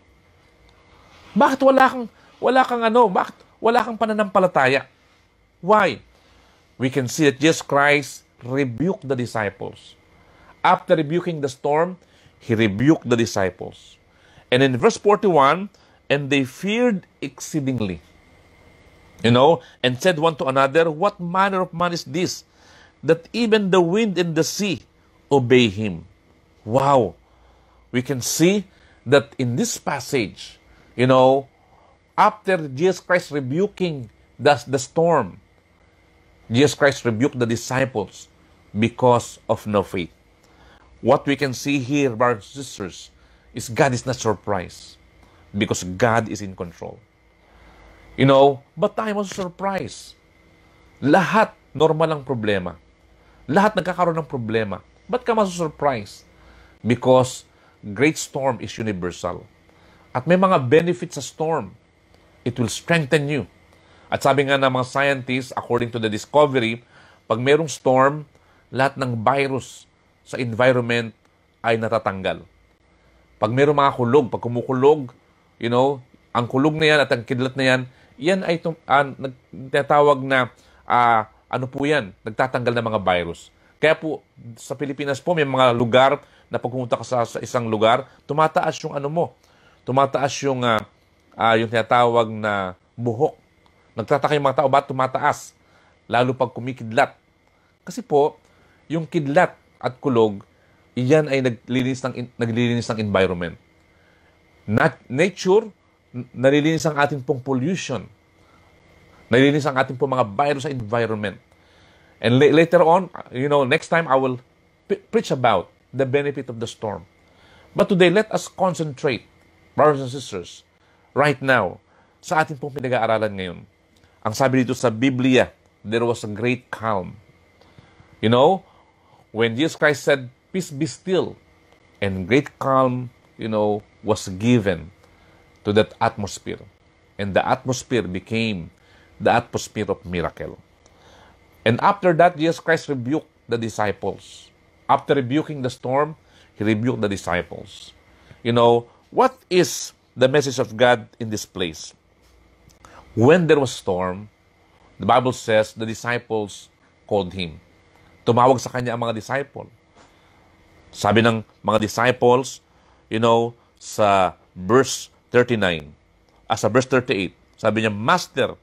Speaker 3: Bakit wala kang wala kang ano? Bakit wala kang pananampalataya? Why? We can see that Jesus Christ rebuked the disciples. After rebuking the storm, he rebuked the disciples. And in verse 41, and they feared exceedingly. You know, and said one to another, What manner of man is this, that even the wind and the sea obey him? Wow! We can see that in this passage, you know, after Jesus Christ rebuking the, the storm, Jesus Christ rebuked the disciples because of no faith. What we can see here, brothers and sisters, is God is not surprised because God is in control. You know, but tayo mas surprise. Lahat normal ang problema. Lahat nagkakaroon ng problema. Ba't ka masu-surprise? Because great storm is universal. At may mga benefits sa storm. It will strengthen you. At sabi nga ng mga scientists, according to the discovery, pag mayroong storm, lahat ng virus sa environment ay natatanggal. Pag mayroong mga kulog, pag kumukulog, you know, ang kulog na yan at ang kidlat na yan, yan ay tum- uh, nagtatawag na uh, ano po yan, nagtatanggal ng mga virus. Kaya po, sa Pilipinas po, may mga lugar na pag pumunta ka sa, sa isang lugar, tumataas yung ano mo, tumataas yung, uh, uh, yung tinatawag na buhok. Nagtataka yung mga tao, ba't tumataas? Lalo pag kumikidlat. Kasi po, yung kidlat at kulog, iyan ay naglilinis ng, naglilinis ng environment. Nat- nature, nalilinis ang ating pong pollution. Nalilinis ang ating pong mga virus sa environment. And la- later on, you know, next time I will preach about the benefit of the storm. But today, let us concentrate, brothers and sisters, right now, sa ating pong pinag-aaralan ngayon. Ang sabi dito sa Biblia, there was a great calm. You know, when Jesus Christ said, Peace be still, and great calm, you know, was given to that atmosphere. And the atmosphere became the atmosphere of miracle. And after that, Jesus Christ rebuked the disciples. After rebuking the storm, he rebuked the disciples. You know, what is the message of God in this place? When there was storm, the Bible says the disciples called him. Tumawag sa kanya ang mga disciple. Sabi ng mga disciples, you know, sa verse 39, as ah, sa verse 38, sabi niya, Master,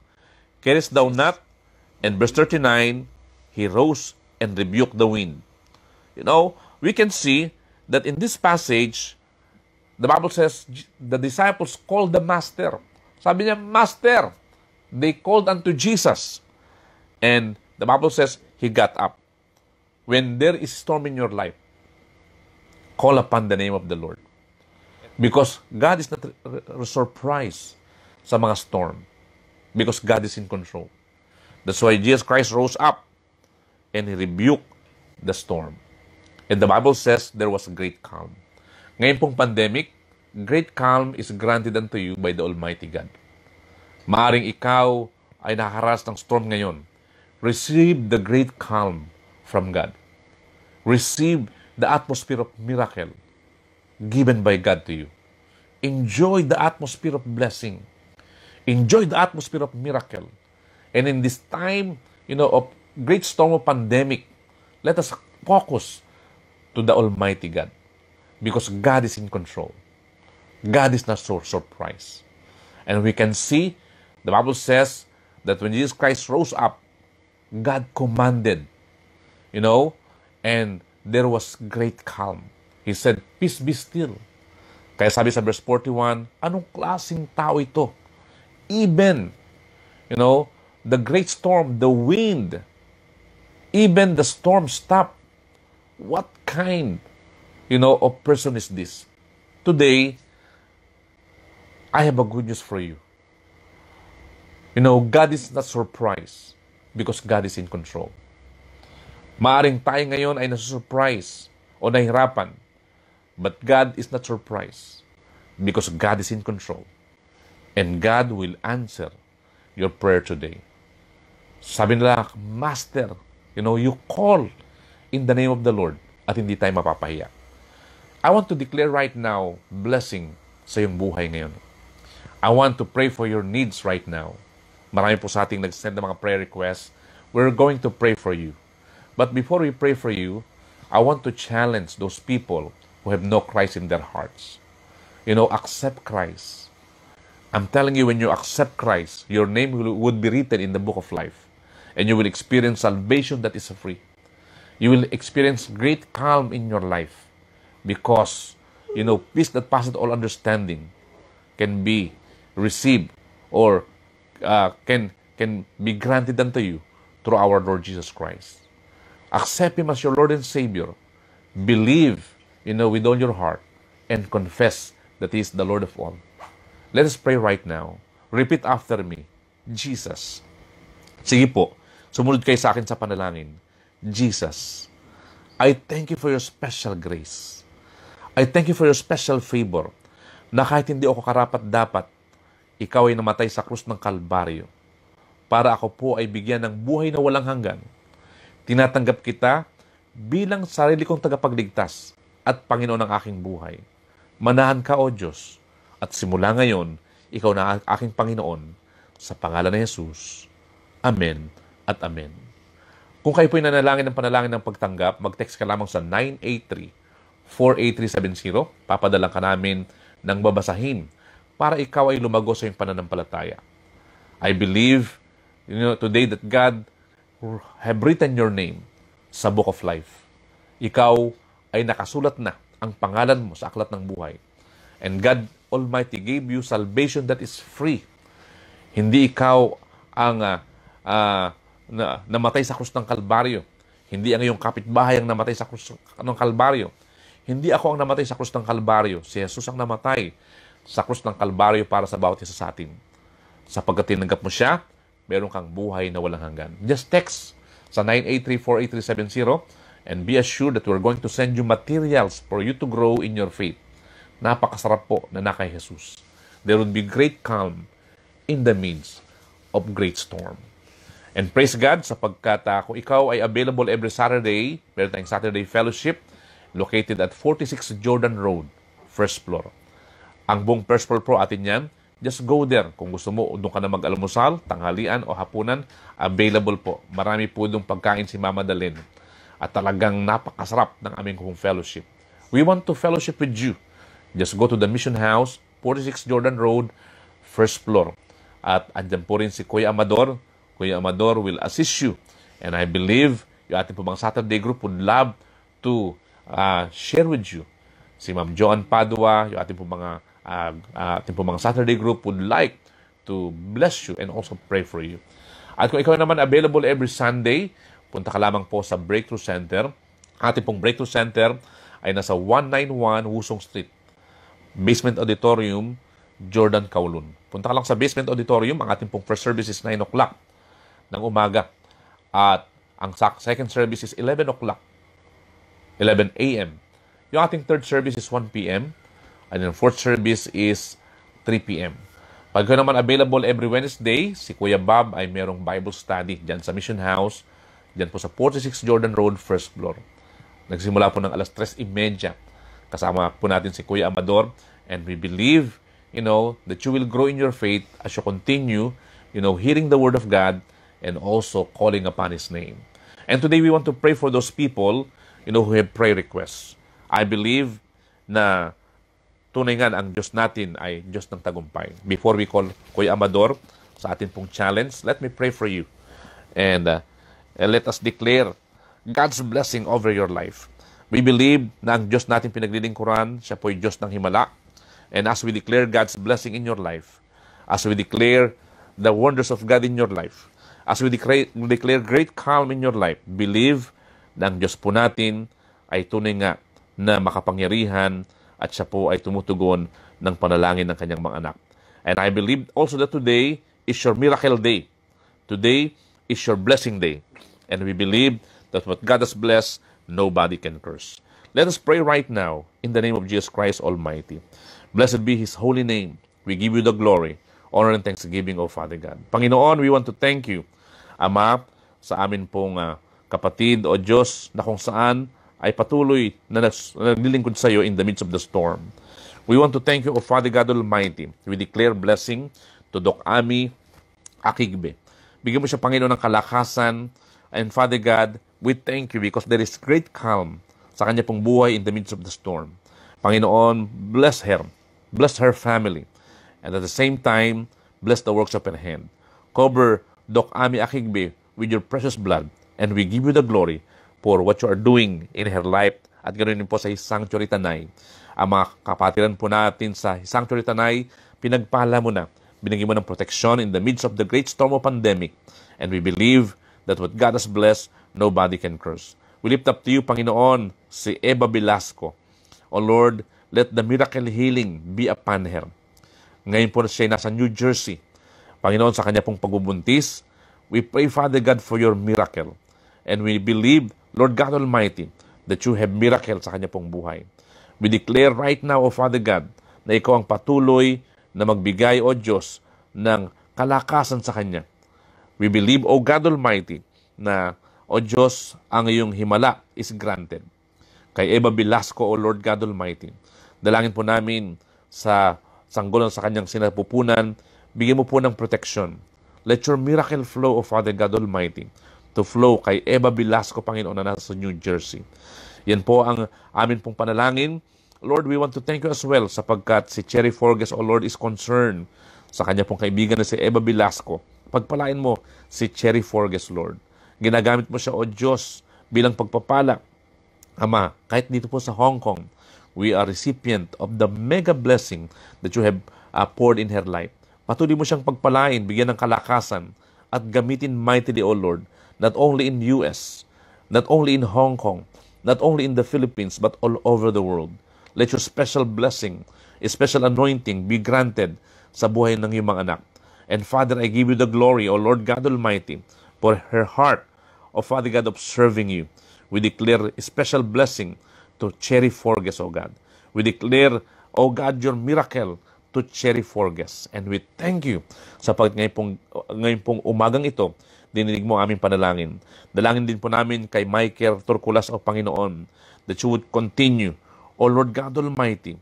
Speaker 3: carest thou not? And verse 39, he rose and rebuked the wind. You know, we can see that in this passage, the Bible says the disciples called the master. Sabi niya, Master, they called unto Jesus. And the Bible says, he got up. When there is storm in your life, call upon the name of the Lord. Because God is not surprised sa mga storm. Because God is in control. That's why Jesus Christ rose up and He rebuked the storm. And the Bible says there was a great calm. Ngayon pong pandemic, great calm is granted unto you by the Almighty God. Maaring ikaw ay nakaras ng storm ngayon. Receive the great calm from God. Receive the atmosphere of miracle given by God to you. Enjoy the atmosphere of blessing. Enjoy the atmosphere of miracle. And in this time, you know, of great storm of pandemic, let us focus to the Almighty God. Because God is in control. God is not so surprised. And we can see, the Bible says that when Jesus Christ rose up, God commanded, you know, and there was great calm. He said, Peace be still. Kaya sabi sa verse 41, anong klaseng tao ito? Even, you know, the great storm, the wind, even the storm stopped. What kind, you know, of person is this? Today, I have a good news for you. You know, God is not surprised because God is in control. Maaring tayo ngayon ay nasusurprise o nahirapan. But God is not surprised because God is in control. And God will answer your prayer today. Sabi nila, Master, you know, you call in the name of the Lord at hindi tayo mapapahiya. I want to declare right now blessing sa iyong buhay ngayon. I want to pray for your needs right now. Marami po sa ating nag-send ng mga prayer requests. We're going to pray for you. But before we pray for you, I want to challenge those people who have no Christ in their hearts. You know, accept Christ. I'm telling you, when you accept Christ, your name will, would be written in the book of life. And you will experience salvation that is free. You will experience great calm in your life because, you know, peace that passes all understanding can be received or uh, can, can be granted unto you through our Lord Jesus Christ. Accept Him as your Lord and Savior. Believe, you know, with all your heart and confess that He is the Lord of all. Let us pray right now. Repeat after me. Jesus. Sige po, sumunod kayo sa akin sa panalangin. Jesus, I thank you for your special grace. I thank you for your special favor na kahit hindi ako karapat dapat, ikaw ay namatay sa krus ng Kalbaryo para ako po ay bigyan ng buhay na walang hanggan Tinatanggap kita bilang sarili kong tagapagligtas at Panginoon ng aking buhay. Manahan ka, O Diyos, at simula ngayon, ikaw na aking Panginoon sa pangalan ng Jesus. Amen at Amen. Kung kayo po'y nanalangin ng panalangin ng pagtanggap, mag-text ka lamang sa 983-48370. Papadalang ka namin ng babasahin para ikaw ay lumago sa iyong pananampalataya. I believe you know, today that God have written your name sa Book of Life. Ikaw ay nakasulat na ang pangalan mo sa aklat ng buhay. And God Almighty gave you salvation that is free. Hindi ikaw ang uh, uh, na, namatay sa krus ng Kalbaryo. Hindi ang iyong kapitbahay ang namatay sa krus ng Kalbaryo. Hindi ako ang namatay sa krus ng Kalbaryo. Si Jesus ang namatay sa krus ng Kalbaryo para sa bawat isa sa atin. Sapagkat tinanggap mo siya, meron kang buhay na walang hanggan. Just text sa 983-48370 and be assured that we're going to send you materials for you to grow in your faith. Napakasarap po na na kay Jesus. There would be great calm in the midst of great storm. And praise God sapagkat uh, kung ikaw ay available every Saturday, meron tayong Saturday Fellowship located at 46 Jordan Road, first floor. Ang buong first floor po atin yan Just go there. Kung gusto mo, doon ka na mag-almusal, tanghalian o hapunan, available po. Marami po doon pagkain si Mama Dalin. At talagang napakasarap ng aming kong fellowship. We want to fellowship with you. Just go to the Mission House, 46 Jordan Road, first floor. At andyan po rin si Kuya Amador. Kuya Amador will assist you. And I believe yung ating mga Saturday group would love to uh, share with you. Si Ma'am Joan Padua, yung ating po mga uh, uh, ating po mga Saturday group would like to bless you and also pray for you. At kung ikaw naman available every Sunday, punta ka lamang po sa Breakthrough Center. Ating pong Breakthrough Center ay nasa 191 Wusong Street, Basement Auditorium, Jordan, Kowloon. Punta ka lang sa Basement Auditorium. Ang ating pong first service is 9 o'clock ng umaga. At ang second service is 11 o'clock, 11 a.m. Yung ating third service is 1 p.m. And then fourth service is 3 p.m. Pag ka naman available every Wednesday, si Kuya Bob ay merong Bible study dyan sa Mission House, dyan po sa 46 Jordan Road, first floor. Nagsimula po ng alas 3.30. Kasama po natin si Kuya Amador. And we believe, you know, that you will grow in your faith as you continue, you know, hearing the Word of God and also calling upon His name. And today we want to pray for those people, you know, who have prayer requests. I believe na tunay nga ang Diyos natin ay Diyos ng tagumpay. Before we call Kuya Amador sa atin pong challenge, let me pray for you. And, uh, and let us declare God's blessing over your life. We believe na ang Diyos natin pinaglilingkuran, siya po ay Diyos ng himala. And as we declare God's blessing in your life, as we declare the wonders of God in your life, as we declare, declare great calm in your life, believe na ang Diyos po natin ay tunay nga na makapangyarihan at siya po ay tumutugon ng panalangin ng kanyang mga anak. And I believe also that today is your miracle day. Today is your blessing day. And we believe that what God has blessed, nobody can curse. Let us pray right now in the name of Jesus Christ Almighty. Blessed be His holy name. We give you the glory, honor, and thanksgiving, O Father God. Panginoon, we want to thank you, Ama, sa amin pong uh, kapatid o Diyos na kung saan ay patuloy na naglilingkod sa iyo in the midst of the storm. We want to thank you, O Father God Almighty. We declare blessing to Doc Ami Akigbe. Bigyan mo siya, Panginoon, ng kalakasan. And Father God, we thank you because there is great calm sa kanya pong buhay in the midst of the storm. Panginoon, bless her. Bless her family. And at the same time, bless the works of her hand. Cover Doc Ami Akigbe with your precious blood. And we give you the glory for what you are doing in her life at ganoon din po sa Sanctuary Tanay. Ang mga kapatiran po natin sa Sanctuary Tanay, pinagpala mo na, binigyan mo ng protection in the midst of the great storm of pandemic. And we believe that what God has blessed, nobody can curse. We lift up to you, Panginoon, si Eva Velasco. O Lord, let the miracle healing be upon her. Ngayon po siya nasa New Jersey. Panginoon, sa kanya pong pagbubuntis, we pray, Father God, for your miracle. And we believe Lord God Almighty, that you have miracle sa kanya pong buhay. We declare right now, O Father God, na ikaw ang patuloy na magbigay, O Diyos, ng kalakasan sa kanya. We believe, O God Almighty, na, O Diyos, ang iyong himala is granted. Kay Eva Velasco, O Lord God Almighty, dalangin po namin sa sanggulan sa kanyang sinapupunan, bigyan mo po ng protection. Let your miracle flow, O Father God Almighty, to flow kay Eva Velasco, Panginoon, na nasa New Jersey. Yan po ang amin pong panalangin. Lord, we want to thank you as well sapagkat si Cherry Forges, O oh Lord, is concerned sa kanya pong kaibigan na si Eva Velasco. Pagpalain mo si Cherry Forges, Lord. Ginagamit mo siya, O Diyos, bilang pagpapala. Ama, kahit dito po sa Hong Kong, we are recipient of the mega blessing that you have uh, poured in her life. Patuloy mo siyang pagpalain, bigyan ng kalakasan, at gamitin mightily, O Lord, not only in US, not only in Hong Kong, not only in the Philippines, but all over the world. Let your special blessing, a special anointing be granted sa buhay ng iyong mga anak. And Father, I give you the glory, O Lord God Almighty, for her heart, O Father God, of serving you. We declare a special blessing to Cherry Forges, O God. We declare, O God, your miracle to Cherry Forges. And we thank you sa pag ngayon pong, ngayon pong umagang ito, dininig mo aming panalangin. Dalangin din po namin kay Michael Turkulas o Panginoon that you would continue, O Lord God Almighty,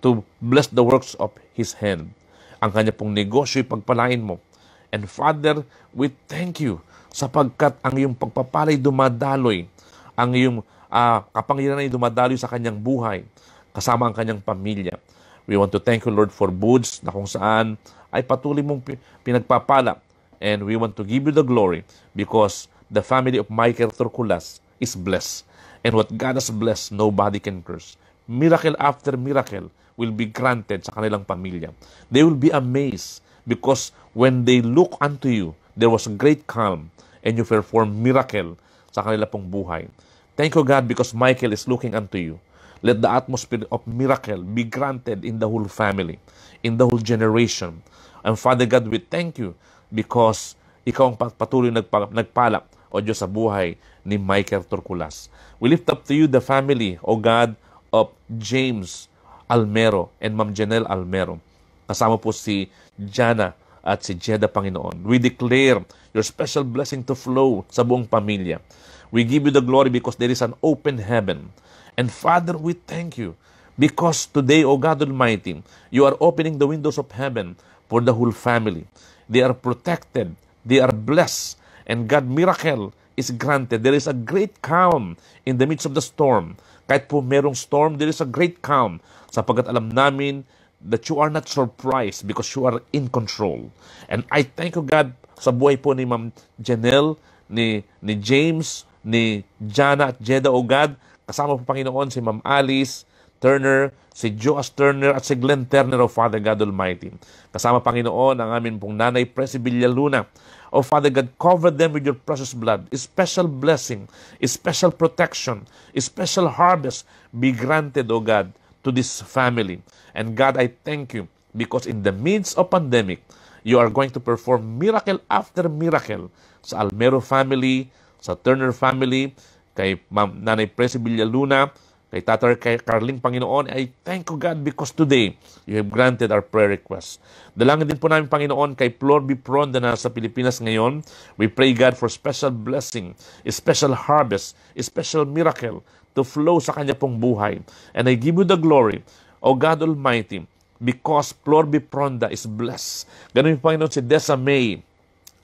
Speaker 3: to bless the works of His hand. Ang kanya pong negosyo pagpalain mo. And Father, we thank you sapagkat ang iyong pagpapalay dumadaloy, ang iyong uh, kapangyarihan ay dumadaloy sa kanyang buhay, kasama ang kanyang pamilya. We want to thank you, Lord, for Boods na kung saan ay patuloy mong pinagpapala And we want to give you the glory because the family of Michael Turkulas is blessed. And what God has blessed, nobody can curse. Miracle after miracle will be granted sa kanilang pamilya. They will be amazed because when they look unto you, there was great calm and you perform miracle sa kanila pong buhay. Thank you, God, because Michael is looking unto you. Let the atmosphere of miracle be granted in the whole family, in the whole generation. And Father God, we thank you because ikaw ang patuloy nagpa, nagpalak, O Diyos, sa buhay ni Michael Turkulas. We lift up to you the family, O God, of James Almero and Ma'am Janelle Almero. Kasama po si Jana at si Jeda Panginoon. We declare your special blessing to flow sa buong pamilya. We give you the glory because there is an open heaven. And Father, we thank you because today, O God Almighty, you are opening the windows of heaven for the whole family. They are protected, they are blessed, and God miracle is granted. There is a great calm in the midst of the storm. Kahit po merong storm, there is a great calm sapagkat alam namin that you are not surprised because you are in control. And I thank you, God, sa buhay po ni Ma'am Janelle, ni, ni James, ni Jana at Jeda, O God. Kasama po Panginoon si Ma'am Alice Turner, si Joas Turner at si Glenn Turner, O Father God Almighty. Kasama Panginoon ang amin pong nanay Presibilla Luna. O Father God, cover them with your precious blood. Special blessing, special protection, special harvest be granted, O God, to this family. And God, I thank you because in the midst of pandemic, you are going to perform miracle after miracle sa Almero family, sa Turner family, kay Ma'am Nanay Presi Luna, kay Tatar kay Carling Panginoon, I thank you God because today you have granted our prayer request. Dalangin din po namin Panginoon kay Flor B. Pronda na sa Pilipinas ngayon. We pray God for special blessing, special harvest, special miracle to flow sa kanya pong buhay. And I give you the glory, O God Almighty, because Flor B. Pronda is blessed. Ganun yung Panginoon si Desa May,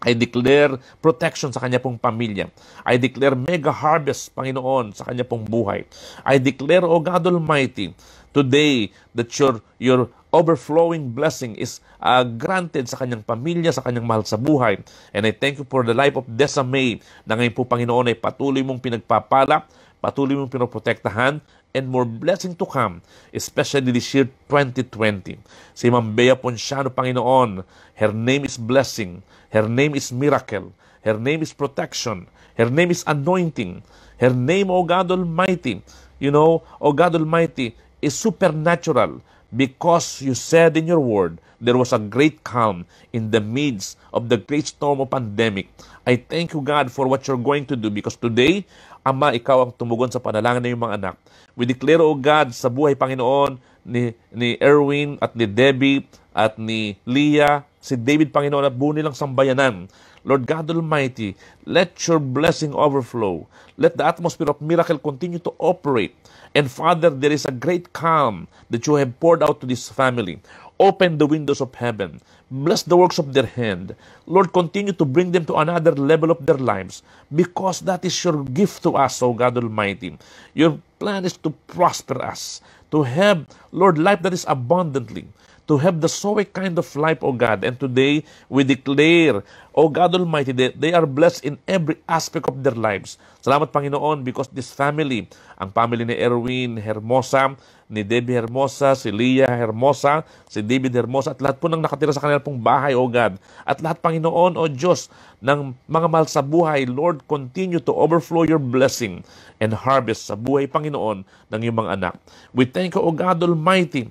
Speaker 3: I declare protection sa kanya pong pamilya. I declare mega harvest, Panginoon, sa kanya pong buhay. I declare, O God Almighty, today that your, your overflowing blessing is uh, granted sa kanyang pamilya, sa kanyang mahal sa buhay. And I thank you for the life of Desa May na ngayon po, Panginoon, ay patuloy mong pinagpapala, patuloy mong pinoprotektahan, and more blessing to come, especially this year 2020. Si Ma'am Bea Ponciano, Panginoon, her name is blessing, her name is miracle, her name is protection, her name is anointing, her name, O God Almighty, you know, O God Almighty, is supernatural because you said in your word, there was a great calm in the midst of the great storm of pandemic. I thank you, God, for what you're going to do because today, Ama, ikaw ang tumugon sa panalangin ng iyong mga anak. We declare, O God, sa buhay, Panginoon, ni, ni Erwin at ni Debbie at ni Leah, si David, Panginoon, at buo nilang sambayanan. Lord God Almighty, let your blessing overflow. Let the atmosphere of miracle continue to operate. And Father, there is a great calm that you have poured out to this family. Open the windows of heaven. Bless the works of their hand. Lord, continue to bring them to another level of their lives because that is your gift to us, O God Almighty. Your plan is to prosper us, to have, Lord, life that is abundantly to have the Zoe kind of life, O God. And today, we declare, O God Almighty, that they are blessed in every aspect of their lives. Salamat, Panginoon, because this family, ang family ni Erwin Hermosa, ni Debbie Hermosa, si Leah Hermosa, si David Hermosa, at lahat po ng nakatira sa kanila pong bahay, O God. At lahat, Panginoon, O Diyos, ng mga mahal sa buhay, Lord, continue to overflow your blessing and harvest sa buhay, Panginoon, ng iyong mga anak. We thank you, O God Almighty,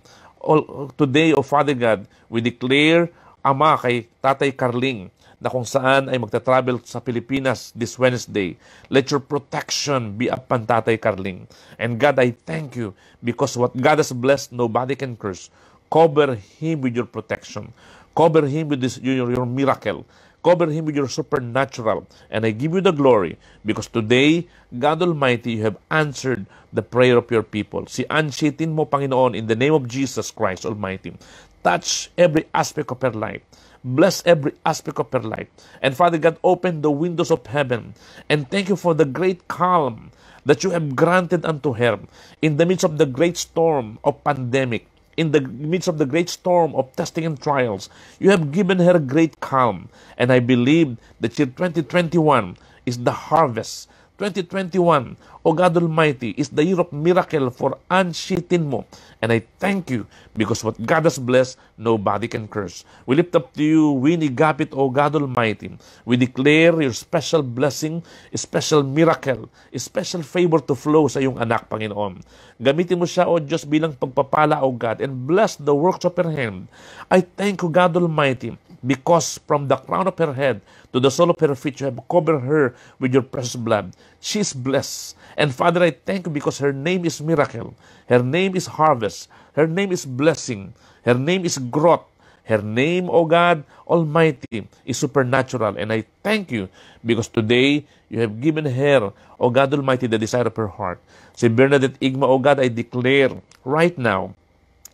Speaker 3: today, O Father God, we declare, Ama, kay Tatay Carling, na kung saan ay magta-travel sa Pilipinas this Wednesday. Let your protection be upon Tatay Carling. And God, I thank you because what God has blessed, nobody can curse. Cover him with your protection. Cover him with this, your, your miracle. Cover him with your supernatural. And I give you the glory because today, God Almighty, you have answered the prayer of your people. Si anshitin mo, Panginoon, in the name of Jesus Christ Almighty. Touch every aspect of her life. Bless every aspect of her life. And Father God, open the windows of heaven. And thank you for the great calm that you have granted unto her in the midst of the great storm of pandemic in the midst of the great storm of testing and trials, you have given her a great calm. And I believe that year 2021 is the harvest. 2021, O God Almighty, is the year of miracle for unshitin mo. And I thank you because what God has blessed, nobody can curse. We lift up to you, Winnie Gapit, O God Almighty. We declare your special blessing, special miracle, special favor to flow sa iyong anak, Panginoon. Gamitin mo siya, O Diyos, bilang pagpapala, O God, and bless the works of her hand. I thank you, God Almighty, because from the crown of her head to the sole of her feet you have covered her with your precious blood. She is blessed. And Father, I thank you because her name is miracle. Her name is harvest. Her name is blessing. Her name is growth. Her name, O God Almighty, is supernatural. And I thank you because today you have given her, O God Almighty, the desire of her heart. Si Bernadette Igma, O God, I declare right now,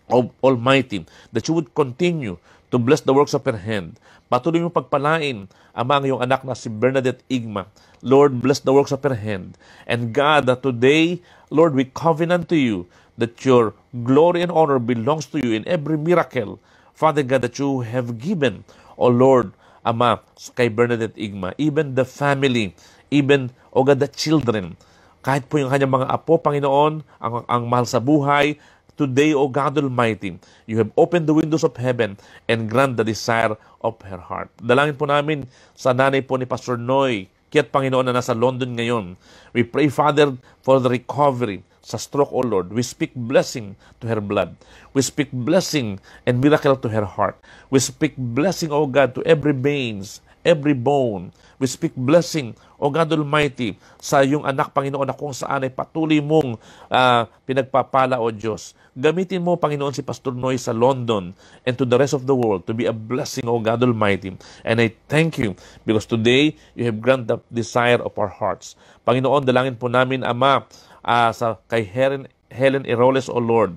Speaker 3: O Almighty, that you would continue to bless the works of her hand. Patuloy mo pagpalain amang iyong anak na si Bernadette Igma. Lord, bless the works of her hand. And God, that today, Lord, we covenant to you that your glory and honor belongs to you in every miracle, Father God, that you have given, O Lord, Ama, kay Bernadette Igma, even the family, even, O God, the children, kahit po yung kanyang mga apo, Panginoon, ang, ang mahal sa buhay, Today, O God Almighty, you have opened the windows of heaven and grant the desire of her heart. Dalangin po namin sa nanay po ni Pastor Noy, Kiat Panginoon na nasa London ngayon. We pray, Father, for the recovery sa stroke, O Lord. We speak blessing to her blood. We speak blessing and miracle to her heart. We speak blessing, O God, to every veins, every bone. We speak blessing, O God Almighty, sa iyong anak, Panginoon, na kung saan ay patuloy mong uh, pinagpapala, O Diyos. Gamitin mo, Panginoon, si Pastor Noy sa London and to the rest of the world to be a blessing, O God Almighty. And I thank you because today you have granted the desire of our hearts. Panginoon, dalangin po namin, Ama, uh, sa kay Helen, Helen Eroles, O Lord,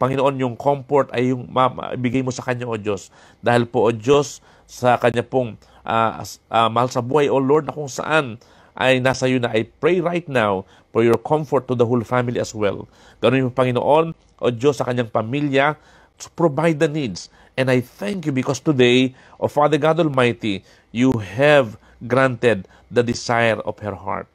Speaker 3: Panginoon, yung comfort ay yung ibigay mo sa kanya, O Diyos. Dahil po, O Diyos, sa kanya pong uh, uh, mahal sa buhay, O Lord, na kung saan ay nasa iyo na. I pray right now for your comfort to the whole family as well. Ganun yung Panginoon, O Diyos, sa kanyang pamilya, to provide the needs. And I thank you because today, O Father God Almighty, you have granted the desire of her heart.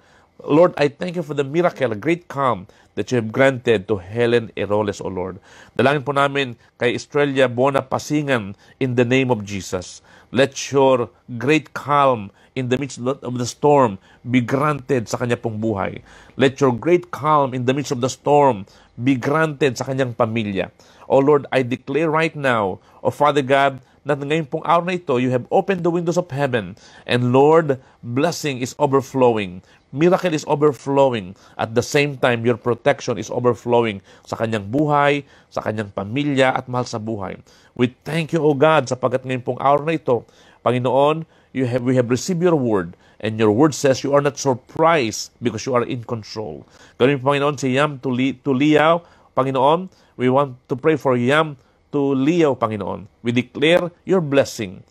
Speaker 3: Lord, I thank you for the miracle, a great calm that you have granted to Helen Eroles, O Lord. Dalangin po namin kay Estrella Bona Pasingan in the name of Jesus. Let your great calm in the midst of the storm be granted sa kanya pong buhay. Let your great calm in the midst of the storm be granted sa kanyang pamilya. O Lord, I declare right now, O Father God, na ngayon pong araw na ito, you have opened the windows of heaven. And Lord, blessing is overflowing. Miracle is overflowing. At the same time, your protection is overflowing sa kanyang buhay, sa kanyang pamilya, at mahal sa buhay. We thank you, O God, sapagkat ngayon pong hour na ito, Panginoon, you have, we have received your word, and your word says you are not surprised because you are in control. Ganun po, Panginoon, si Yam to, Li, to Liao, Panginoon, we want to pray for Yam to Leo, Panginoon. We declare your blessing,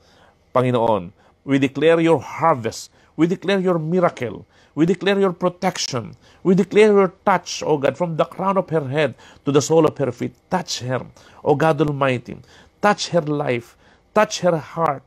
Speaker 3: Panginoon. We declare your harvest. We declare your miracle. We declare your protection. We declare your touch, O God, from the crown of her head to the sole of her feet. Touch her, O God Almighty. Touch her life. Touch her heart.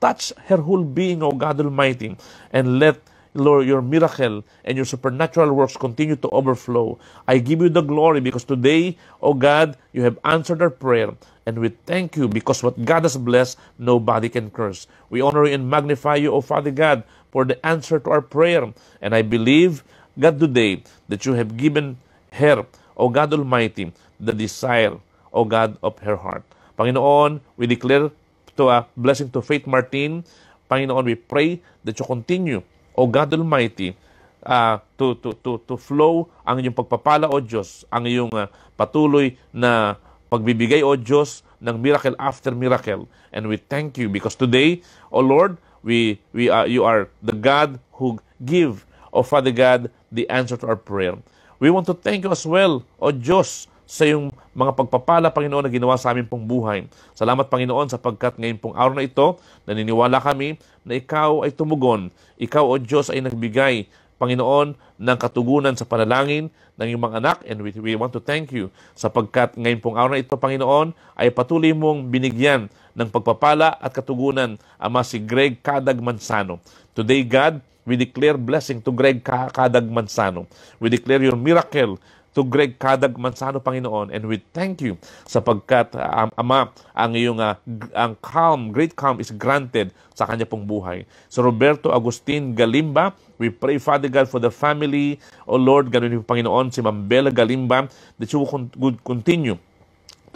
Speaker 3: Touch her whole being, O God Almighty. And let Lord, your miracle and your supernatural works continue to overflow. I give you the glory because today, O God, you have answered our prayer. And we thank you because what God has blessed, nobody can curse. We honor you and magnify you, O Father God, for the answer to our prayer. And I believe, God, today that you have given her, O God Almighty, the desire, O God, of her heart. Panginoon, we declare to a blessing to Faith Martin. Panginoon, we pray that you continue, O God Almighty, uh, to, to, to, to flow ang iyong pagpapala, O Diyos, ang iyong uh, patuloy na pagbibigay, O Diyos, ng miracle after miracle. And we thank you because today, O Lord, we, we are, you are the God who give, O Father God, the answer to our prayer. We want to thank you as well, O Diyos, sa iyong mga pagpapala, Panginoon, na ginawa sa amin pong buhay. Salamat, Panginoon, sapagkat ngayon pong araw na ito, naniniwala kami na Ikaw ay tumugon. Ikaw, O Diyos, ay nagbigay Panginoon, ng katugunan sa panalangin ng iyong mga anak and we, we want to thank you sapagkat ngayon pong araw na ito, Panginoon, ay patuloy mong binigyan ng pagpapala at katugunan ama si Greg Kadag Mansano. Today, God, we declare blessing to Greg Kadag Mansano. We declare your miracle to Greg Kadag Mansano, Panginoon. And we thank you sapagkat, uh, Ama, ang iyong uh, ang calm, great calm is granted sa kanya pong buhay. So Roberto Agustin Galimba, we pray, Father God, for the family. O Lord, ganun yung Panginoon, si Mambela Galimba, that you would continue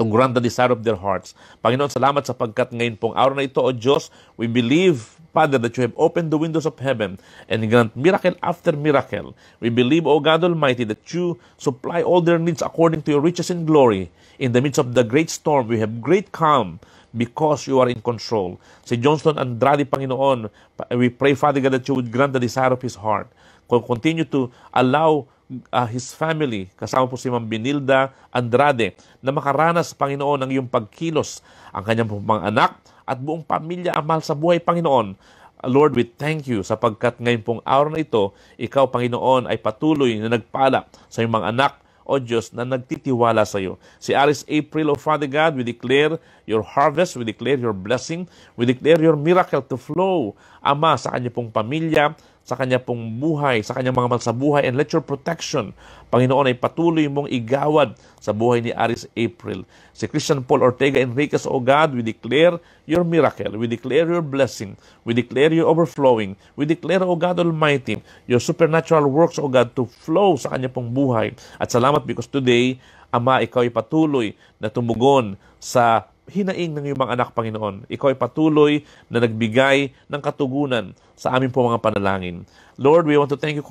Speaker 3: to grant the desire of their hearts. Panginoon, salamat sapagkat ngayon pong araw na ito, O Diyos, we believe, Father, that you have opened the windows of heaven and grant miracle after miracle. We believe, O God Almighty, that you supply all their needs according to your riches and glory. In the midst of the great storm, we have great calm because you are in control. Si Johnston Andrade, Panginoon, we pray, Father God, that you would grant the desire of his heart. Continue to allow uh, his family, kasama po si Ma'am Binilda Andrade, na makaranas, Panginoon, ng iyong pagkilos, ang kanyang mga anak at buong pamilya ang mahal sa buhay, Panginoon. Lord, we thank you sapagkat ngayon pong araw na ito, ikaw, Panginoon, ay patuloy na nagpala sa iyong mga anak o Diyos na nagtitiwala sa iyo. Si Aris April, O Father God, we declare your harvest, we declare your blessing, we declare your miracle to flow, Ama, sa kanya pong pamilya, sa kanya pong buhay, sa kanyang mga mahal sa buhay, and let your protection, Panginoon, ay patuloy mong igawad sa buhay ni Aris April. Si Christian Paul Ortega Enriquez, O God, we declare your miracle, we declare your blessing, we declare your overflowing, we declare, O God Almighty, your supernatural works, O God, to flow sa kanya pong buhay. At salamat because today, Ama, ikaw ay patuloy na tumugon sa hinaing ng iyong mga anak, Panginoon. Ikaw ay patuloy na nagbigay ng katugunan sa aming po mga panalangin. Lord, we want to thank you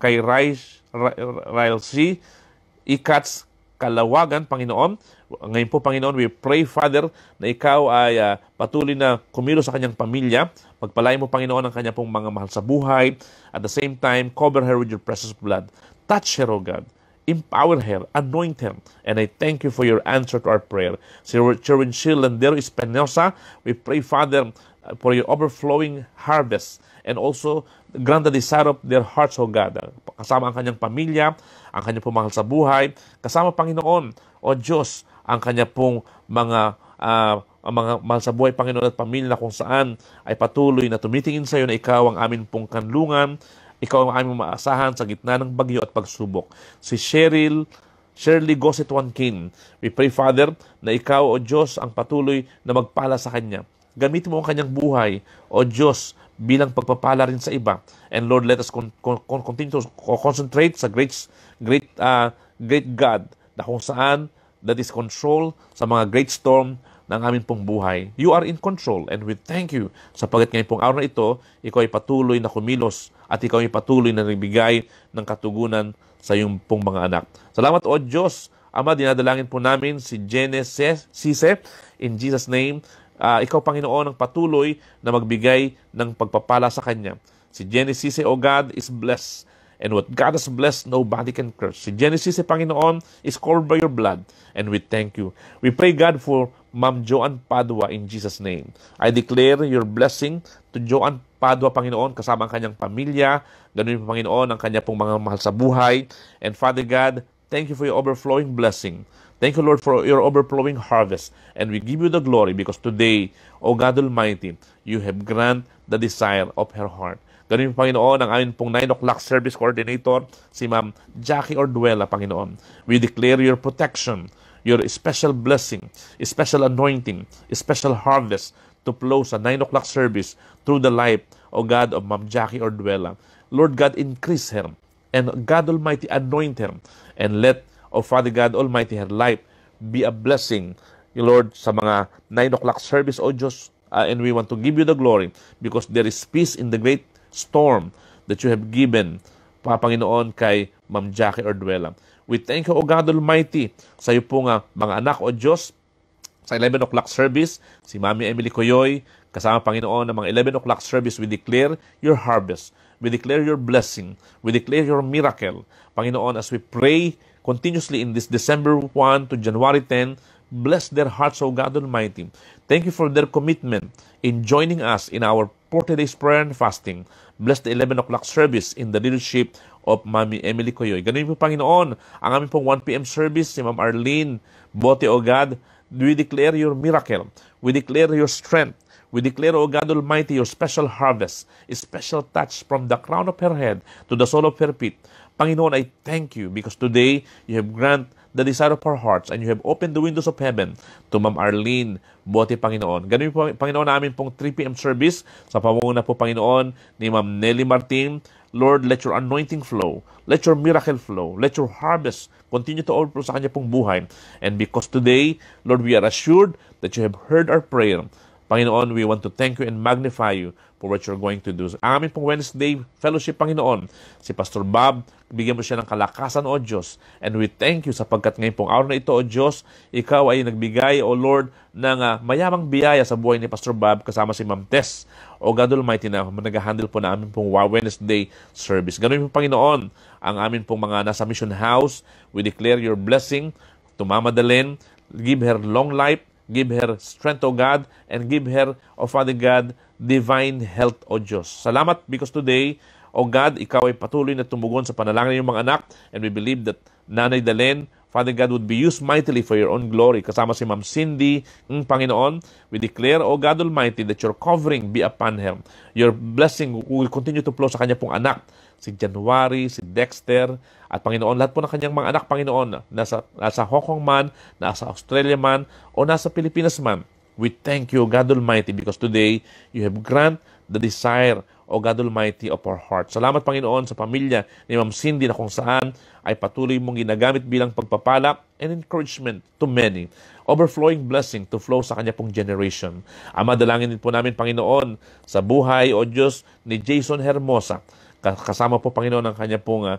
Speaker 3: kay Rail C. Ikats Kalawagan, Panginoon. Ngayon po, Panginoon, we pray, Father, na ikaw ay uh, patuloy na kumilo sa kanyang pamilya. Pagpalain mo, Panginoon, ang kanyang pong mga mahal sa buhay. At the same time, cover her with your precious blood. Touch her, O God empower her, anoint her. And I thank you for your answer to our prayer. Si Sherwin Shilandero Espinosa, we pray, Father, uh, for your overflowing harvest and also grant the desire of their hearts, O God. Kasama ang kanyang pamilya, ang kanyang pumahal sa buhay, kasama Panginoon, O Diyos, ang kanya pong mga uh, mga mahal sa buhay, Panginoon at pamilya kung saan ay patuloy na tumitingin sa iyo na ikaw ang amin pong kanlungan, ikaw ang aming maasahan sa gitna ng bagyo at pagsubok. Si Cheryl, Shirley Gossett Wankin, we pray, Father, na ikaw, O Diyos, ang patuloy na magpala sa kanya. Gamitin mo ang kanyang buhay, O Diyos, bilang pagpapala rin sa iba. And Lord, let us con- con- continue to concentrate sa great, great, uh, great God na kung saan that is control sa mga great storm ng aming pong buhay. You are in control and we thank you sapagat ngayon pong araw na ito, ikaw ay patuloy na kumilos at ikaw ay patuloy na nagbigay ng katugunan sa iyong pong mga anak. Salamat o Diyos. Ama, dinadalangin po namin si Genesis Sise in Jesus' name. Uh, ikaw, Panginoon, ang patuloy na magbigay ng pagpapala sa Kanya. Si Genesis, O God, is blessed And what God has blessed, nobody can curse. Si Genesis, si Panginoon, is called by your blood. And we thank you. We pray, God, for Ma'am Joan Padua in Jesus' name. I declare your blessing to Joan Padua, Panginoon, kasama ang kanyang pamilya. Ganun yung Panginoon, ang kanya pong mga mahal sa buhay. And Father God, thank you for your overflowing blessing. Thank you, Lord, for your overflowing harvest. And we give you the glory because today, O God Almighty, you have granted the desire of her heart. Ganun yung Panginoon, ang aming pong 9 o'clock service coordinator, si Ma'am Jackie Orduela, Panginoon. We declare your protection, your special blessing, special anointing, special harvest to flow sa 9 o'clock service through the life, O God, of Ma'am Jackie Orduela. Lord God, increase her. And God Almighty, anoint her. And let, O Father God Almighty, her life be a blessing, Lord, sa mga 9 o'clock service, O Diyos, uh, and we want to give you the glory because there is peace in the great storm that you have given, Panginoon, kay Ma'am Jackie Orduela. We thank you, O God Almighty, sa iyo po nga mga anak o Diyos, sa 11 o'clock service, si Mami Emily Coyoy, kasama Panginoon ng mga 11 o'clock service, we declare your harvest. We declare your blessing. We declare your miracle. Panginoon, as we pray continuously in this December 1 to January 10, bless their hearts, O God Almighty. Thank you for their commitment in joining us in our 40 days prayer and fasting. Bless the 11 o'clock service in the leadership of Mami Emily Coyoy. Ganun po, Panginoon, ang aming pong 1pm service, si Ma'am Arlene Bote, O God, we declare your miracle. We declare your strength. We declare, O God Almighty, your special harvest, a special touch from the crown of her head to the sole of her feet. Panginoon, I thank you because today you have grant the desire of our hearts and you have opened the windows of heaven to Ma'am Arlene Bote, Panginoon. Ganun po, Panginoon, namin pong 3 p.m. service sa pamumuno po, Panginoon, ni Ma'am Nelly Martin. Lord, let your anointing flow. Let your miracle flow. Let your harvest continue to overflow sa kanya pong buhay. And because today, Lord, we are assured that you have heard our prayer. Panginoon, we want to thank you and magnify you for what you're going to do. Ang aming pong Wednesday fellowship, Panginoon, si Pastor Bob, bigyan mo siya ng kalakasan, O Diyos. And we thank you sapagkat ngayon pong araw na ito, O Diyos, ikaw ay nagbigay, O Lord, ng uh, mayamang biyaya sa buhay ni Pastor Bob kasama si Ma'am Tess. O God Almighty na nag-handle po na aming pong Wednesday service. Ganun po, Panginoon, ang amin pong mga nasa mission house. We declare your blessing to Mama Dalen. Give her long life Give her strength, O God, and give her, O Father God, divine health, O Diyos. Salamat because today, O God, Ikaw ay patuloy na tumugon sa panalangin ng mga anak and we believe that Nanay Dalen, Father God, would be used mightily for your own glory. Kasama si Ma'am Cindy, ng Panginoon, we declare, O God Almighty, that your covering be upon her. Your blessing will continue to flow sa kanya pong anak si January, si Dexter, at Panginoon, lahat po ng kanyang mga anak, Panginoon, nasa, nasa Hong Kong man, nasa Australia man, o nasa Pilipinas man. We thank you, God Almighty, because today you have grant the desire, O God Almighty, of our heart. Salamat, Panginoon, sa pamilya ni Ma'am Cindy na kung saan ay patuloy mong ginagamit bilang pagpapala and encouragement to many. Overflowing blessing to flow sa kanya pong generation. Ama, dalangin din po namin, Panginoon, sa buhay, O Diyos, ni Jason Hermosa kasama po Panginoon ang kanya pong uh,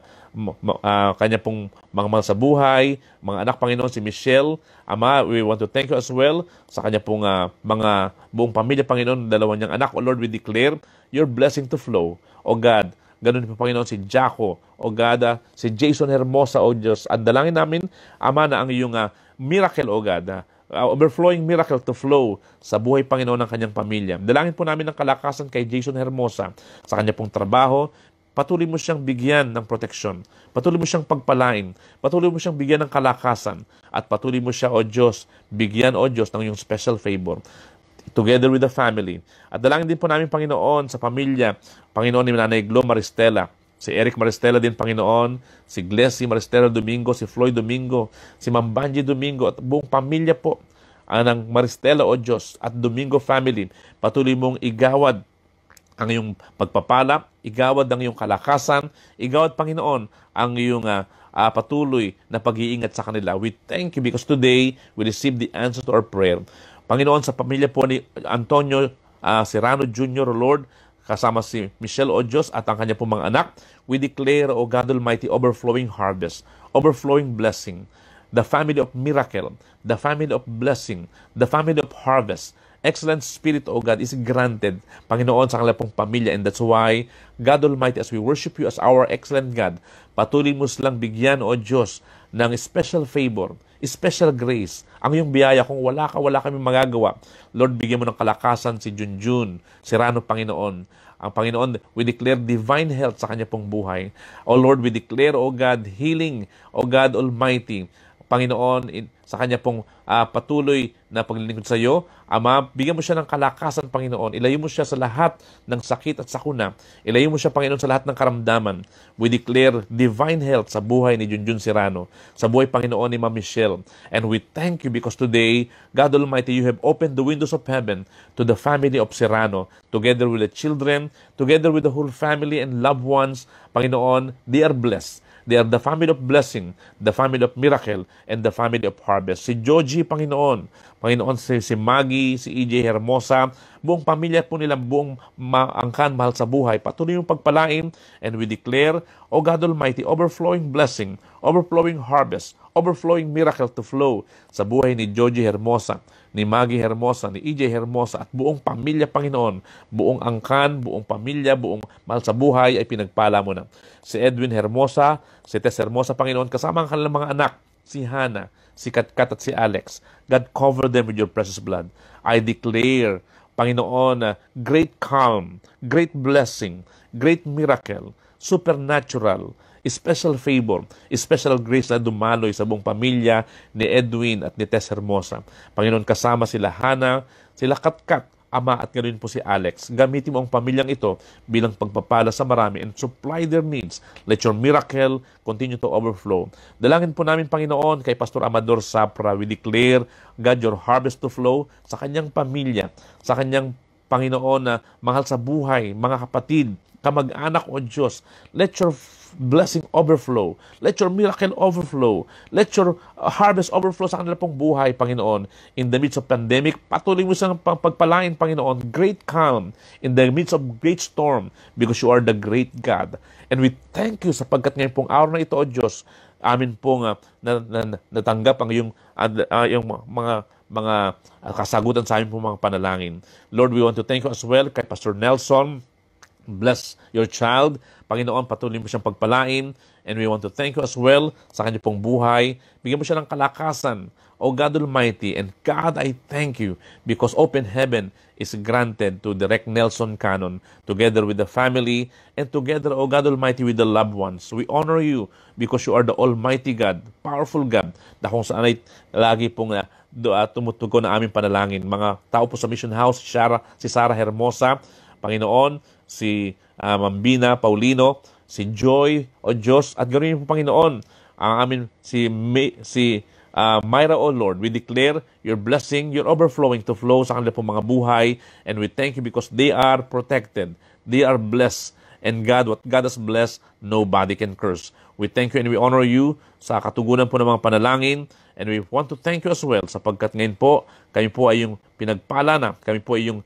Speaker 3: uh, kanya pong mga mahal sa buhay, mga anak Panginoon si Michelle, Ama, we want to thank you as well sa kanya pong uh, mga buong pamilya Panginoon, dalawa niyang anak. O Lord, we declare your blessing to flow. O God, ganun po Panginoon si Jaco, O God, uh, si Jason Hermosa, O Diyos. At dalangin namin, Ama, na ang iyong uh, miracle, O God, uh, uh, overflowing miracle to flow sa buhay Panginoon ng kanyang pamilya. Dalangin po namin ng kalakasan kay Jason Hermosa sa kanya pong trabaho, Patuloy mo siyang bigyan ng proteksyon. Patuloy mo siyang pagpalain. Patuloy mo siyang bigyan ng kalakasan. At patuloy mo siya, O Diyos, bigyan, O Diyos, ng iyong special favor together with the family. At dalangin din po namin, Panginoon, sa pamilya, Panginoon ni Nanay Glo Maristela, si Eric Maristela din, Panginoon, si Glessy Maristela Domingo, si Floyd Domingo, si Mambanji Domingo, at buong pamilya po ng Maristela, O Diyos, at Domingo family. Patuloy mong igawad ang iyong pagpapala, igawad ang iyong kalakasan, igawad, Panginoon, ang iyong uh, uh, patuloy na pag-iingat sa kanila. We thank you because today we receive the answer to our prayer. Panginoon, sa pamilya po ni Antonio uh, Serrano Jr., Lord, kasama si Michelle Ojos at ang kanya pong mga anak, we declare, O God Almighty, overflowing harvest, overflowing blessing, the family of miracle, the family of blessing, the family of harvest, excellent spirit, O God, is granted, Panginoon, sa kanilang pong pamilya. And that's why, God Almighty, as we worship you as our excellent God, patuloy mo silang bigyan, O Diyos, ng special favor, special grace, ang iyong biyaya kung wala ka, wala kami magagawa. Lord, bigyan mo ng kalakasan si Junjun, si Rano, Panginoon. Ang Panginoon, we declare divine health sa kanya pong buhay. O Lord, we declare, O God, healing, O God Almighty, Panginoon, sa kanya pong uh, patuloy na paglilingkod sa iyo. Ama, bigyan mo siya ng kalakasan, Panginoon. Ilayo mo siya sa lahat ng sakit at sakuna. Ilayo mo siya, Panginoon, sa lahat ng karamdaman. We declare divine health sa buhay ni Junjun Serrano, sa buhay, Panginoon, ni Ma'am Michelle. And we thank you because today, God Almighty, you have opened the windows of heaven to the family of Serrano, together with the children, together with the whole family and loved ones. Panginoon, they are blessed They are the family of blessing, the family of miracle, and the family of harvest. Si Joji, Panginoon. Panginoon, si, si Maggie, si EJ Hermosa, buong pamilya po nila, buong angkan, mahal sa buhay. Patuloy yung pagpalain, and we declare, O God Almighty, overflowing blessing, overflowing harvest, overflowing miracle to flow sa buhay ni Joji Hermosa ni Maggie Hermosa, ni EJ Hermosa at buong pamilya, Panginoon, buong angkan, buong pamilya, buong mahal sa buhay ay pinagpala mo na. Si Edwin Hermosa, si Tess Hermosa, Panginoon, kasama ang kanilang mga anak, si Hannah, si Katkat at si Alex. God, cover them with your precious blood. I declare, Panginoon, great calm, great blessing, great miracle, supernatural, special favor, special grace na dumaloy sa buong pamilya ni Edwin at ni Tess Hermosa. Panginoon, kasama sila Hana, sila Katkat, ama at ganoon po si Alex. Gamitin mo ang pamilyang ito bilang pagpapala sa marami and supply their needs. Let your miracle continue to overflow. Dalangin po namin, Panginoon, kay Pastor Amador Sapra, we declare, God, your harvest to flow sa kanyang pamilya, sa kanyang Panginoon na mahal sa buhay, mga kapatid, kamag-anak o Diyos. Let your blessing overflow. Let your miracle overflow. Let your uh, harvest overflow sa kanila pong buhay, Panginoon. In the midst of pandemic, patuloy mo silang pagpalain, Panginoon. Great calm in the midst of great storm because you are the great God. And we thank you sapagkat ngayon pong araw na ito, O Diyos, amin pong uh, na, na, natanggap ang yung, uh, yung mga mga uh, kasagutan sa amin pong mga panalangin. Lord, we want to thank you as well kay Pastor Nelson. Bless your child. Panginoon, patuloy mo siyang pagpalain. And we want to thank you as well sa kanyang pong buhay. Bigyan mo siya ng kalakasan. O God Almighty, and God, I thank you because open heaven is granted to Direct Nelson Cannon together with the family and together, O God Almighty, with the loved ones. We honor you because you are the Almighty God, powerful God, na kung saan ay lagi pong uh, tumutugon na aming panalangin. Mga tao po sa Mission House, si Sarah, si Sarah Hermosa, Panginoon, si uh, Mambina Paulino, si Joy o Diyos, at ganoon po Panginoon, ang amin si, May, si uh, Myra, O Lord, we declare your blessing, your overflowing to flow sa kanila pong mga buhay. And we thank you because they are protected. They are blessed. And God, what God has blessed, nobody can curse. We thank you and we honor you sa katugunan po ng mga panalangin. And we want to thank you as well sapagkat ngayon po, kami po ay yung pinagpala na. Kami po ay yung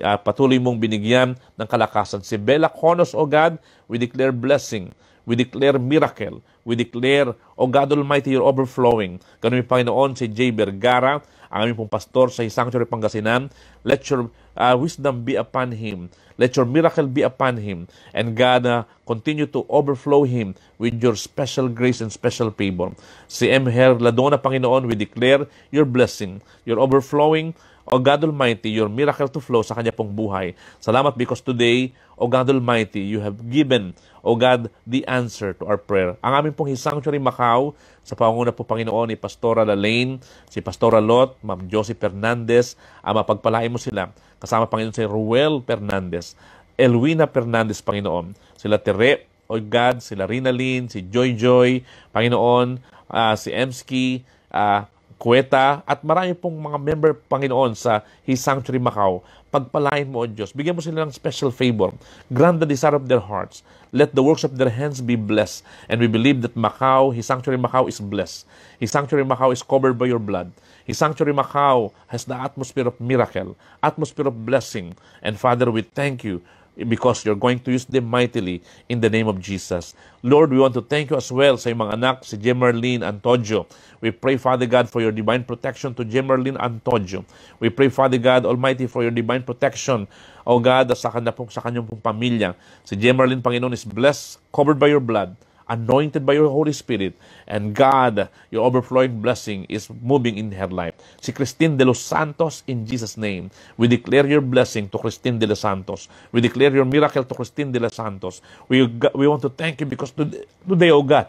Speaker 3: uh, patuloy mong binigyan ng kalakasan. Si Bella Konos, O God, we declare blessing. We declare miracle. We declare, O God Almighty, your overflowing. Ganun yung Panginoon, si J. Vergara, ang aming pong pastor sa Sanctuary Pangasinan. Let your uh, wisdom be upon him. Let your miracle be upon him. And God, uh, continue to overflow him with your special grace and special favor. Si M. Her Ladona, Panginoon, we declare your blessing, your overflowing, O God Almighty, your miracle to flow sa kanya pong buhay. Salamat because today, O God Almighty, you have given, O God, the answer to our prayer. Ang aming pong Sanctuary Macau, sa panguna po Panginoon ni Pastora Lalaine, si Pastora Lot, Ma'am Josie Fernandez, ang mapagpalain mo sila. Kasama Panginoon si Ruel Fernandez, Elwina Fernandez, Panginoon, sila Tere, O God, sila Rinalyn, si Joy Joy, Panginoon, uh, si Emski, uh, Kuweta, at marami pong mga member, Panginoon, sa His Sanctuary Macau. Pagpalain mo, O Diyos. Bigyan mo sila ng special favor. Grant the desire of their hearts. Let the works of their hands be blessed. And we believe that Macau, His Sanctuary Macau is blessed. His Sanctuary Macau is covered by your blood. His Sanctuary Macau has the atmosphere of miracle, atmosphere of blessing. And Father, we thank you because you're going to use them mightily in the name of Jesus. Lord, we want to thank you as well sa mga anak, si Jemerlin Antonio. We pray, Father God, for your divine protection to Jemerlin Antonio. We pray, Father God Almighty, for your divine protection, O God, sa, sa kanyang pamilya. Si Jemerlin, Panginoon, is blessed, covered by your blood anointed by your Holy Spirit, and God, your overflowing blessing is moving in her life. Si Christine de los Santos, in Jesus' name, we declare your blessing to Christine de los Santos. We declare your miracle to Christine de los Santos. We, we want to thank you because today, oh God,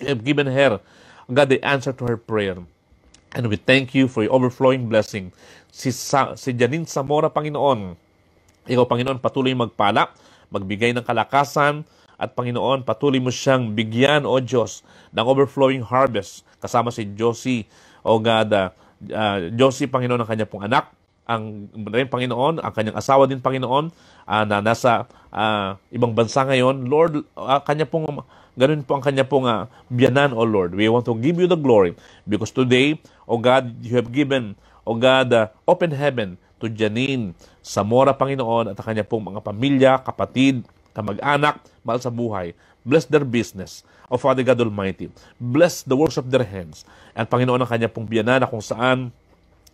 Speaker 3: you have given her, God, the answer to her prayer. And we thank you for your overflowing blessing. Si, Sa, si Janine Zamora, Panginoon, ikaw, Panginoon, patuloy magpala, magbigay ng kalakasan, at Panginoon, patuloy mo siyang bigyan, O Diyos, ng overflowing harvest. Kasama si Josie, O God, uh, Josie, Panginoon, ang kanya pong anak, ang rin Panginoon, ang kanyang asawa din Panginoon, uh, na nasa uh, ibang bansa ngayon. Lord, uh, kanya pong, ganun po ang kanya pong uh, biyanan, O Lord. We want to give you the glory because today, O God, you have given, O God, uh, open heaven to Janine Zamora, Panginoon, at ang kanya pong mga pamilya, kapatid, kamag-anak, mahal sa buhay. Bless their business. O Father God Almighty, bless the works of their hands. At Panginoon ang kanya pong biyanan na kung saan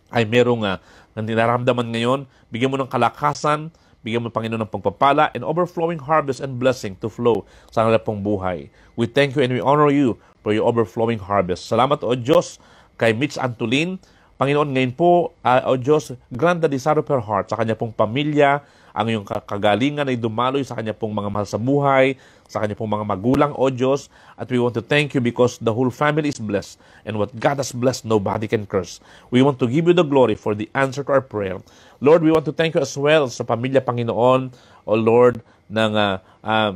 Speaker 3: ay merong uh, nararamdaman ngayon, bigyan mo ng kalakasan, bigyan mo Panginoon ng pagpapala and overflowing harvest and blessing to flow sa kanila pong buhay. We thank you and we honor you for your overflowing harvest. Salamat o Diyos kay Mitch Antolin, Panginoon, ngayon po, uh, O Diyos, grant the desire of her heart sa kanya pong pamilya, ang iyong kagalingan ay dumaloy sa kanya pong mga mahal sa buhay, sa kanya pong mga magulang, O Diyos. At we want to thank you because the whole family is blessed. And what God has blessed, nobody can curse. We want to give you the glory for the answer to our prayer. Lord, we want to thank you as well sa pamilya Panginoon, O Lord, ng, uh, uh,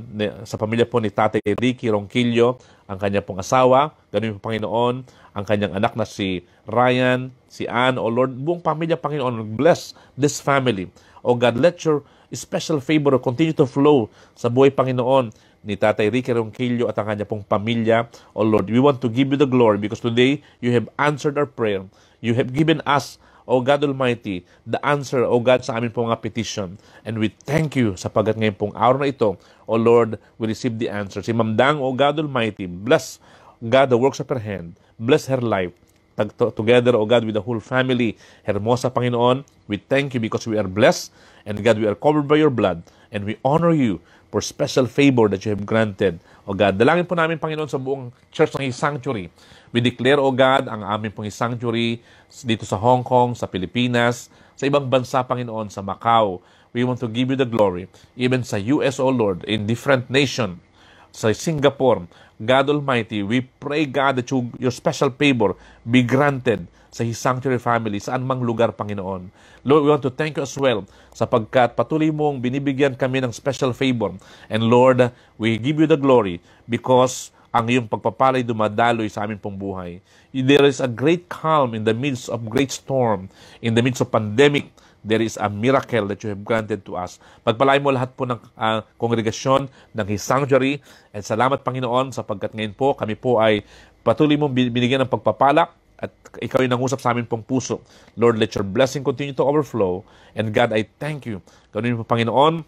Speaker 3: sa pamilya po ni Tatay Ricky Ronquillo, ang kanya pong asawa, ganun po Panginoon, ang kanyang anak na si Ryan, si Ann, O Lord, buong pamilya Panginoon, bless this family. O God, let your special favor continue to flow sa buhay Panginoon ni Tatay Ricky Ronquillo at ang kanya pong pamilya. O Lord, we want to give you the glory because today you have answered our prayer. You have given us O God Almighty, the answer, O God, sa amin pong mga petition. And we thank you sapagat ngayon pong araw na ito, O Lord, we receive the answer. Si Mamdang, O God Almighty, bless God the works of her hand. Bless her life. Together, O God, with the whole family, Hermosa Panginoon, we thank you because we are blessed. And God, we are covered by your blood. And we honor you for special favor that you have granted. O God, dalangin po namin, Panginoon, sa buong church ng Sanctuary We declare, O God, ang aming pong sanctuary dito sa Hong Kong, sa Pilipinas, sa ibang bansa, Panginoon, sa Macau. We want to give you the glory. Even sa US, O Lord, in different nation, sa Singapore, God Almighty, we pray, God, that you, your special favor be granted sa His sanctuary family, saan mang lugar, Panginoon. Lord, we want to thank you as well sapagkat patuloy mong binibigyan kami ng special favor. And Lord, we give you the glory because ang iyong pagpapalay dumadaloy sa amin pong buhay. There is a great calm in the midst of great storm, in the midst of pandemic, there is a miracle that you have granted to us. Pagpalain mo lahat po ng uh, kongregasyon ng His Sanctuary at salamat Panginoon sapagkat ngayon po kami po ay patuloy mong binigyan ng pagpapala at ikaw ay nangusap sa amin pong puso. Lord, let your blessing continue to overflow. And God, I thank you. Ganoon po Panginoon,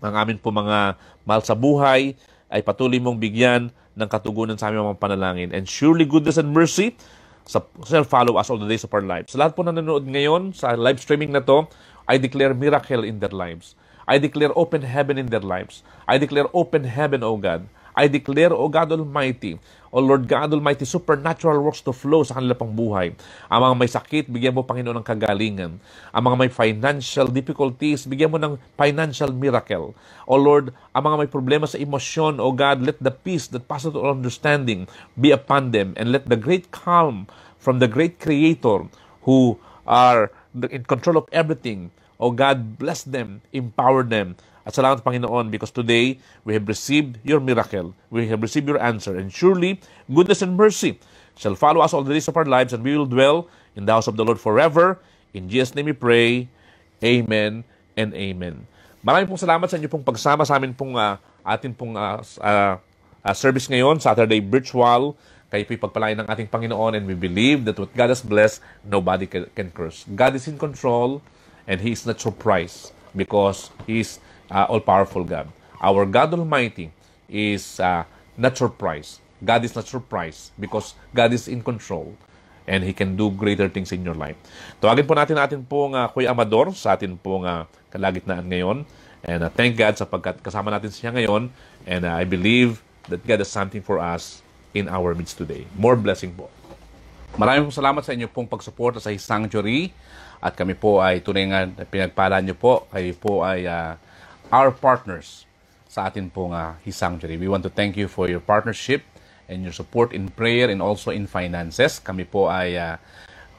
Speaker 3: ang amin po mga mahal sa buhay ay patuloy mong bigyan ng katugunan sa aming mga panalangin. And surely goodness and mercy shall follow us all the days of our lives. Sa lahat po na nanonood ngayon sa live streaming na to, I declare miracle in their lives. I declare open heaven in their lives. I declare open heaven, O God. I declare, O God Almighty, O Lord God Almighty, supernatural works to flow sa kanila pang buhay. Ang mga may sakit, bigyan mo, Panginoon, ng kagalingan. Ang mga may financial difficulties, bigyan mo ng financial miracle. O Lord, ang mga may problema sa emosyon, O God, let the peace that passes all understanding be upon them and let the great calm from the great Creator who are in control of everything, O God, bless them, empower them, at salamat Panginoon because today we have received your miracle. We have received your answer. And surely goodness and mercy shall follow us all the days of our lives and we will dwell in the house of the Lord forever. In Jesus' name we pray. Amen and amen. Maraming pong salamat sa inyo pong pagsama sa amin pong uh, atin pong uh, uh, uh, service ngayon, Saturday virtual. Kayo po'y pagpalain ng ating Panginoon and we believe that what God has blessed, nobody can, can curse. God is in control and He is not surprised because He is uh, all-powerful God. Our God Almighty is uh, not surprised. God is not surprised because God is in control and He can do greater things in your life. Tawagin po natin natin pong uh, Kuya Amador sa atin pong uh, kalagitnaan ngayon. And uh, thank God sapagkat kasama natin siya ngayon. And uh, I believe that God has something for us in our midst today. More blessing po. Maraming pong salamat sa inyo pong pagsuporta sa His Sanctuary. At kami po ay tunay nga pinagpala niyo po. Kayo po ay uh, our partners sa atin pong uh, His Sanctuary. We want to thank you for your partnership and your support in prayer and also in finances. Kami po ay uh,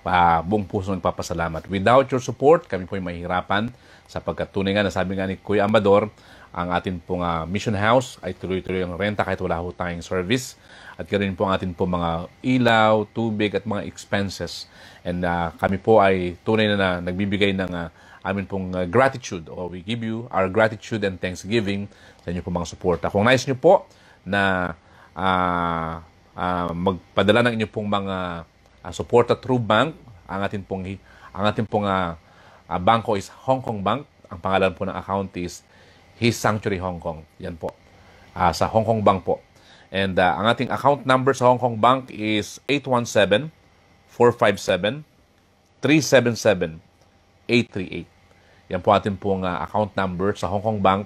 Speaker 3: uh, buong puso nagpapasalamat. Without your support, kami po ay mahirapan sapagkat tunay nga, nasabi nga ni Kuya Amador, ang atin pong uh, mission house ay tuloy-tuloy ang renta kahit wala ho tayong service. At ganoon po ang atin po mga ilaw, tubig at mga expenses. And uh, kami po ay tunay na, na nagbibigay ng uh, amin pong uh, gratitude o we give you our gratitude and thanksgiving sa inyo pong mga suporta. Kung nais nyo po na uh, uh, magpadala ng inyo pong mga uh, suporta through bank, ang atin pong ang atin pong uh, uh, bangko is Hong Kong Bank. Ang pangalan po ng account is His Sanctuary Hong Kong. Yan po. Uh, sa Hong Kong Bank po. And uh, ang ating account number sa Hong Kong Bank is 817 457 377 838. Yan po ating pong uh, account number sa Hong Kong Bank.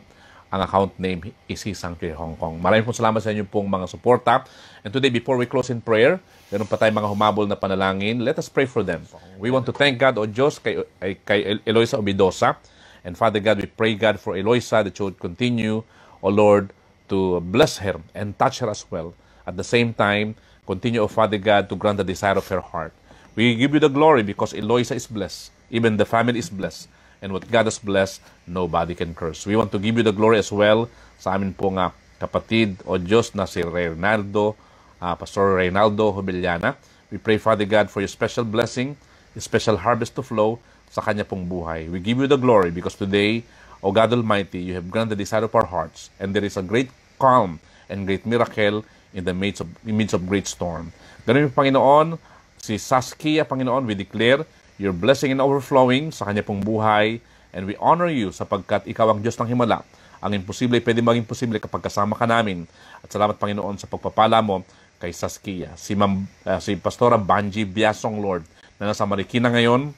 Speaker 3: Ang account name is His Sanctuary Hong Kong. Maraming po salamat sa inyo pong mga suporta. And today, before we close in prayer, meron pa tayong mga humabol na panalangin. Let us pray for them. We want to thank God, O Diyos, kay, kay Eloisa Obidosa. And Father God, we pray God for Eloisa that you would continue, O Lord, to bless her and touch her as well. At the same time, continue, O Father God, to grant the desire of her heart. We give you the glory because Eloisa is blessed. Even the family is blessed. And what God has blessed, nobody can curse. We want to give you the glory as well sa amin po nga kapatid o Diyos na si Reynaldo, uh, Pastor Reynaldo Hobeliana. We pray, Father God, for your special blessing, your special harvest to flow sa kanya pong buhay. We give you the glory because today, O God Almighty, you have granted the desire of our hearts, and there is a great calm and great miracle in the midst of, in midst of great storm. Ganun yung Panginoon, si Saskia, Panginoon, we declare your blessing and overflowing sa kanya pong buhay. And we honor you sapagkat ikaw ang Diyos ng Himala. Ang imposible pwede maging posible kapag kasama ka namin. At salamat Panginoon sa pagpapala mo kay Saskia. Si, Mam, uh, si Pastora Banji Biasong Lord na nasa Marikina ngayon.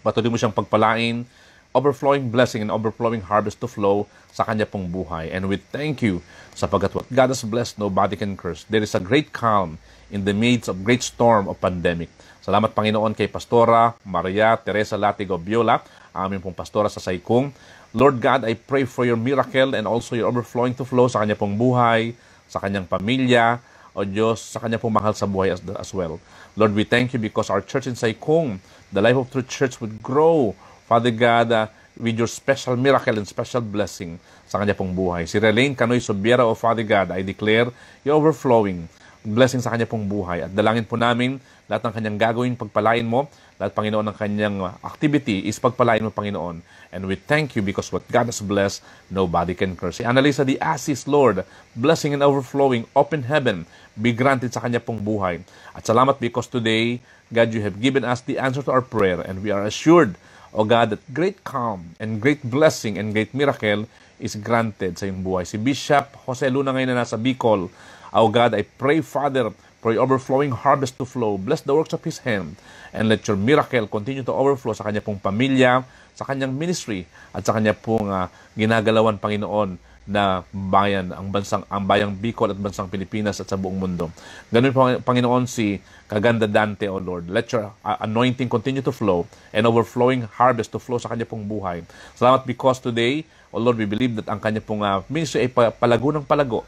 Speaker 3: Patuloy mo siyang pagpalain overflowing blessing and overflowing harvest to flow sa kanya pong buhay. And we thank you sapagkat what God has blessed, nobody can curse. There is a great calm in the midst of great storm of pandemic. Salamat Panginoon kay Pastora Maria Teresa Latigo Biola, aming pong pastora sa Saikong. Lord God, I pray for your miracle and also your overflowing to flow sa kanya pong buhay, sa kanyang pamilya, o Diyos, sa kanya pong mahal sa buhay as, as well. Lord, we thank you because our church in Saikong, the Life of Truth Church would grow, Father God, uh, with your special miracle and special blessing sa kanya pong buhay. Si Relaine Canoy Sobiera, O Father God, I declare your overflowing blessing sa kanya pong buhay. At dalangin po namin lahat ng kanyang gagawin, pagpalain mo. Lahat, Panginoon, ng kanyang activity is pagpalain mo, Panginoon. And we thank you because what God has blessed, nobody can curse. Si Annalisa the Assis, Lord, blessing and overflowing, open heaven, be granted sa kanya pong buhay. At salamat because today, God, you have given us the answer to our prayer and we are assured, O God, that great calm and great blessing and great miracle is granted sa iyong buhay. Si Bishop Jose Luna ngayon na nasa Bicol, O God, I pray, Father, for your overflowing harvest to flow. Bless the works of His hand and let your miracle continue to overflow sa kanya pong pamilya, sa kanyang ministry, at sa kanya pong uh, ginagalawan, Panginoon, na bayan, ang bansang ang bayang Bicol at bansang Pilipinas at sa buong mundo. Ganun po, Panginoon, si Kaganda Dante, O Lord. Let your uh, anointing continue to flow and overflowing harvest to flow sa kanya pong buhay. Salamat because today, O Lord, we believe that ang kanya pong uh, ministry ay palago ng palago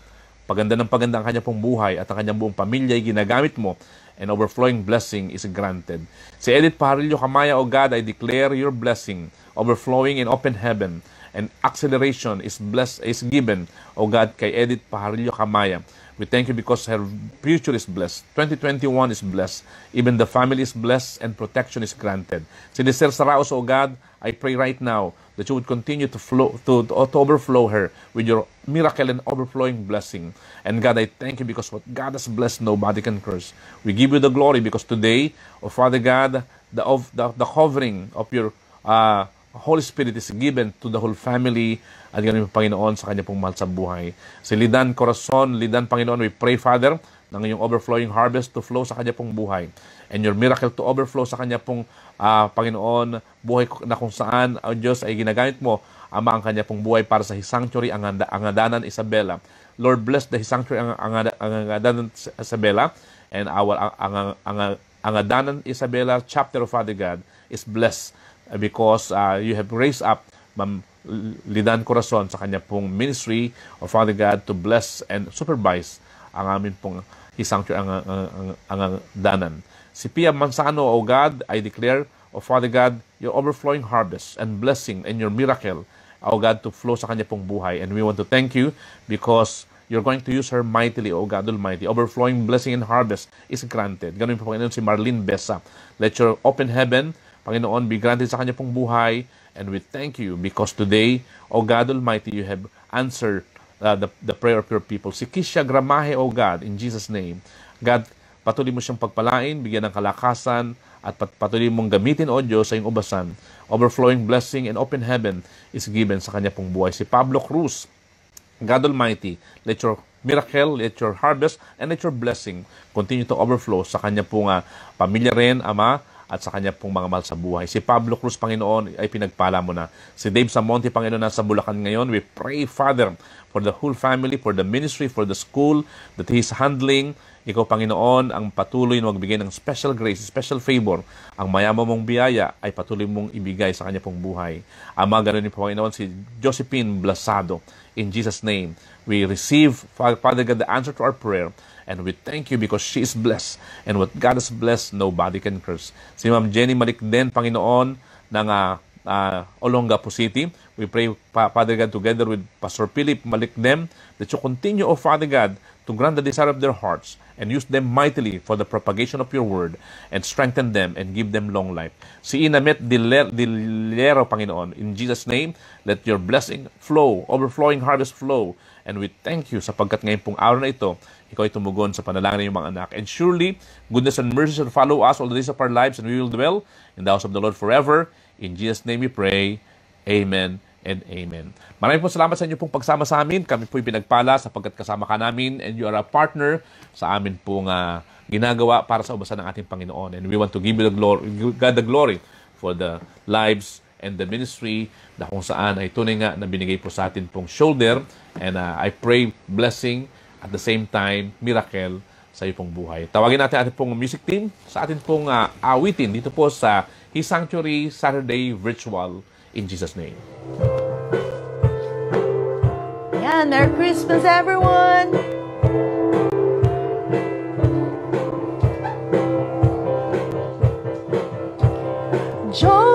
Speaker 3: Paganda ng paganda ang kanyang pong buhay at ang kanyang buong pamilya ay ginagamit mo and overflowing blessing is granted. Si Edith Parillo Kamaya, O God, I declare your blessing, overflowing in open heaven, and acceleration is blessed is given, O God, kay Edith Parillo Kamaya. We thank you because her future is blessed. 2021 is blessed. Even the family is blessed and protection is granted. Si Lister Saraos, O God, I pray right now that you would continue to flow to, to, to overflow her with your miracle and overflowing blessing. And God, I thank you because what God has blessed, nobody can curse. We give you the glory because today, oh Father God, the of the, the covering of your uh, Holy Spirit is given to the whole family at ganun yung Panginoon sa kanya pong mahal sa buhay. Si Lidan Corazon, Lidan Panginoon, we pray, Father, ng iyong overflowing harvest to flow sa kanya pong buhay. And your miracle to overflow sa kanya pong uh, Panginoon, buhay na kung saan, o uh, Diyos, ay ginagamit mo, Ama, ang kanya pong buhay para sa His Sanctuary, ang, ang Adanan Isabela. Lord, bless the His Sanctuary, ang, ang, ang Adanan Isabela, and our, ang, ang, ang, ang Adanan Isabela chapter of Father God is blessed because uh, you have raised up Ma'am Lidan Corazon sa kanya pong ministry of Father God to bless and supervise ang amin pong His Sanctuary, ang, ang, ang, danan. Si Pia Mansano, O God, I declare, O Father God, your overflowing harvest and blessing and your miracle, O God, to flow sa kanya pong buhay. And we want to thank you because you're going to use her mightily, O God Almighty. Overflowing blessing and harvest is granted. Ganun po, Panginoon, si Marlene Besa. Let your open heaven, Panginoon, be granted sa kanya pong buhay. And we thank you because today, O God Almighty, you have answered uh, the, the prayer of your people. Si Kisha Gramahe, O God, in Jesus' name. God, Patuloy mo siyang pagpalain, bigyan ng kalakasan, at patuloy mong gamitin, O Diyos, sa iyong ubasan. Overflowing blessing and open heaven is given sa kanya pong buhay. Si Pablo Cruz, God Almighty, let your miracle, let your harvest, and let your blessing continue to overflow sa kanya pong uh, pamilya rin, Ama, at sa kanya pong mga mahal sa buhay. Si Pablo Cruz, Panginoon, ay pinagpala mo na. Si Dave Samonte, Panginoon, nasa Bulacan ngayon. We pray, Father, for the whole family, for the ministry, for the school that he's handling. Ikaw, Panginoon, ang patuloy na magbigay ng special grace, special favor. Ang mayama mong biyaya ay patuloy mong ibigay sa kanya pong buhay. Ama, ganun ni Panginoon, si Josephine Blasado. In Jesus' name, we receive, Father God, the answer to our prayer. And we thank you because she is blessed. And what God has blessed, nobody can curse. Si Ma'am Jenny Malikden, Panginoon, ng uh, uh, Olongapo City. We pray, Father God, together with Pastor Philip Malikdem, that you continue, O Father God, to grant the desire of their hearts and use them mightily for the propagation of your word and strengthen them and give them long life. Si Inamet Dilero, Panginoon, in Jesus' name, let your blessing flow, overflowing harvest flow. And we thank you sapagkat ngayon pong araw na ito, ikaw ay tumugon sa panalangin ng mga anak. And surely, goodness and mercy shall follow us all the days of our lives, and we will dwell in the house of the Lord forever. In Jesus' name we pray. Amen and amen. Maraming po salamat sa inyo pong pagsama sa amin. Kami po'y pinagpala sapagkat kasama ka namin and you are a partner sa amin pong uh, ginagawa para sa ubasan ng ating Panginoon. And we want to give you the glory, God the glory for the lives and the ministry na kung saan ay tunay nga na binigay po sa atin pong shoulder. And uh, I pray blessing at the same time, miracle sa iyo pong buhay. Tawagin natin ating pong music team sa atin pong uh, awitin dito po sa His Sanctuary Saturday Virtual in Jesus' name.
Speaker 1: Yan, Merry Christmas everyone! Joy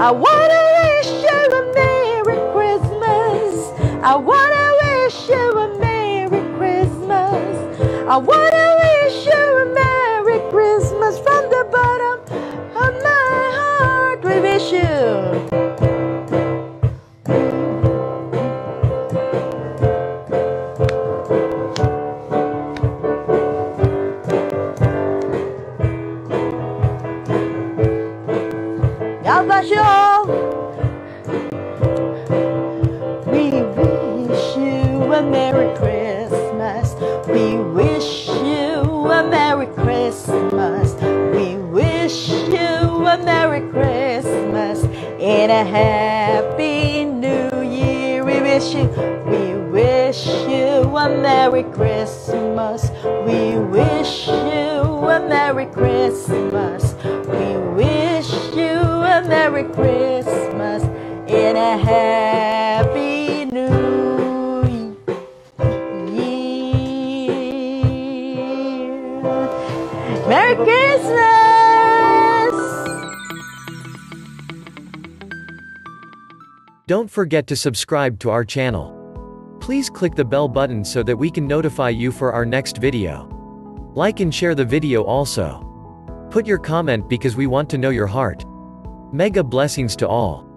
Speaker 1: I wanna
Speaker 4: forget to subscribe to our channel. Please click the bell button so that we can notify you for our next video. Like and share the video also. Put your comment because we want to know your heart. Mega blessings to all.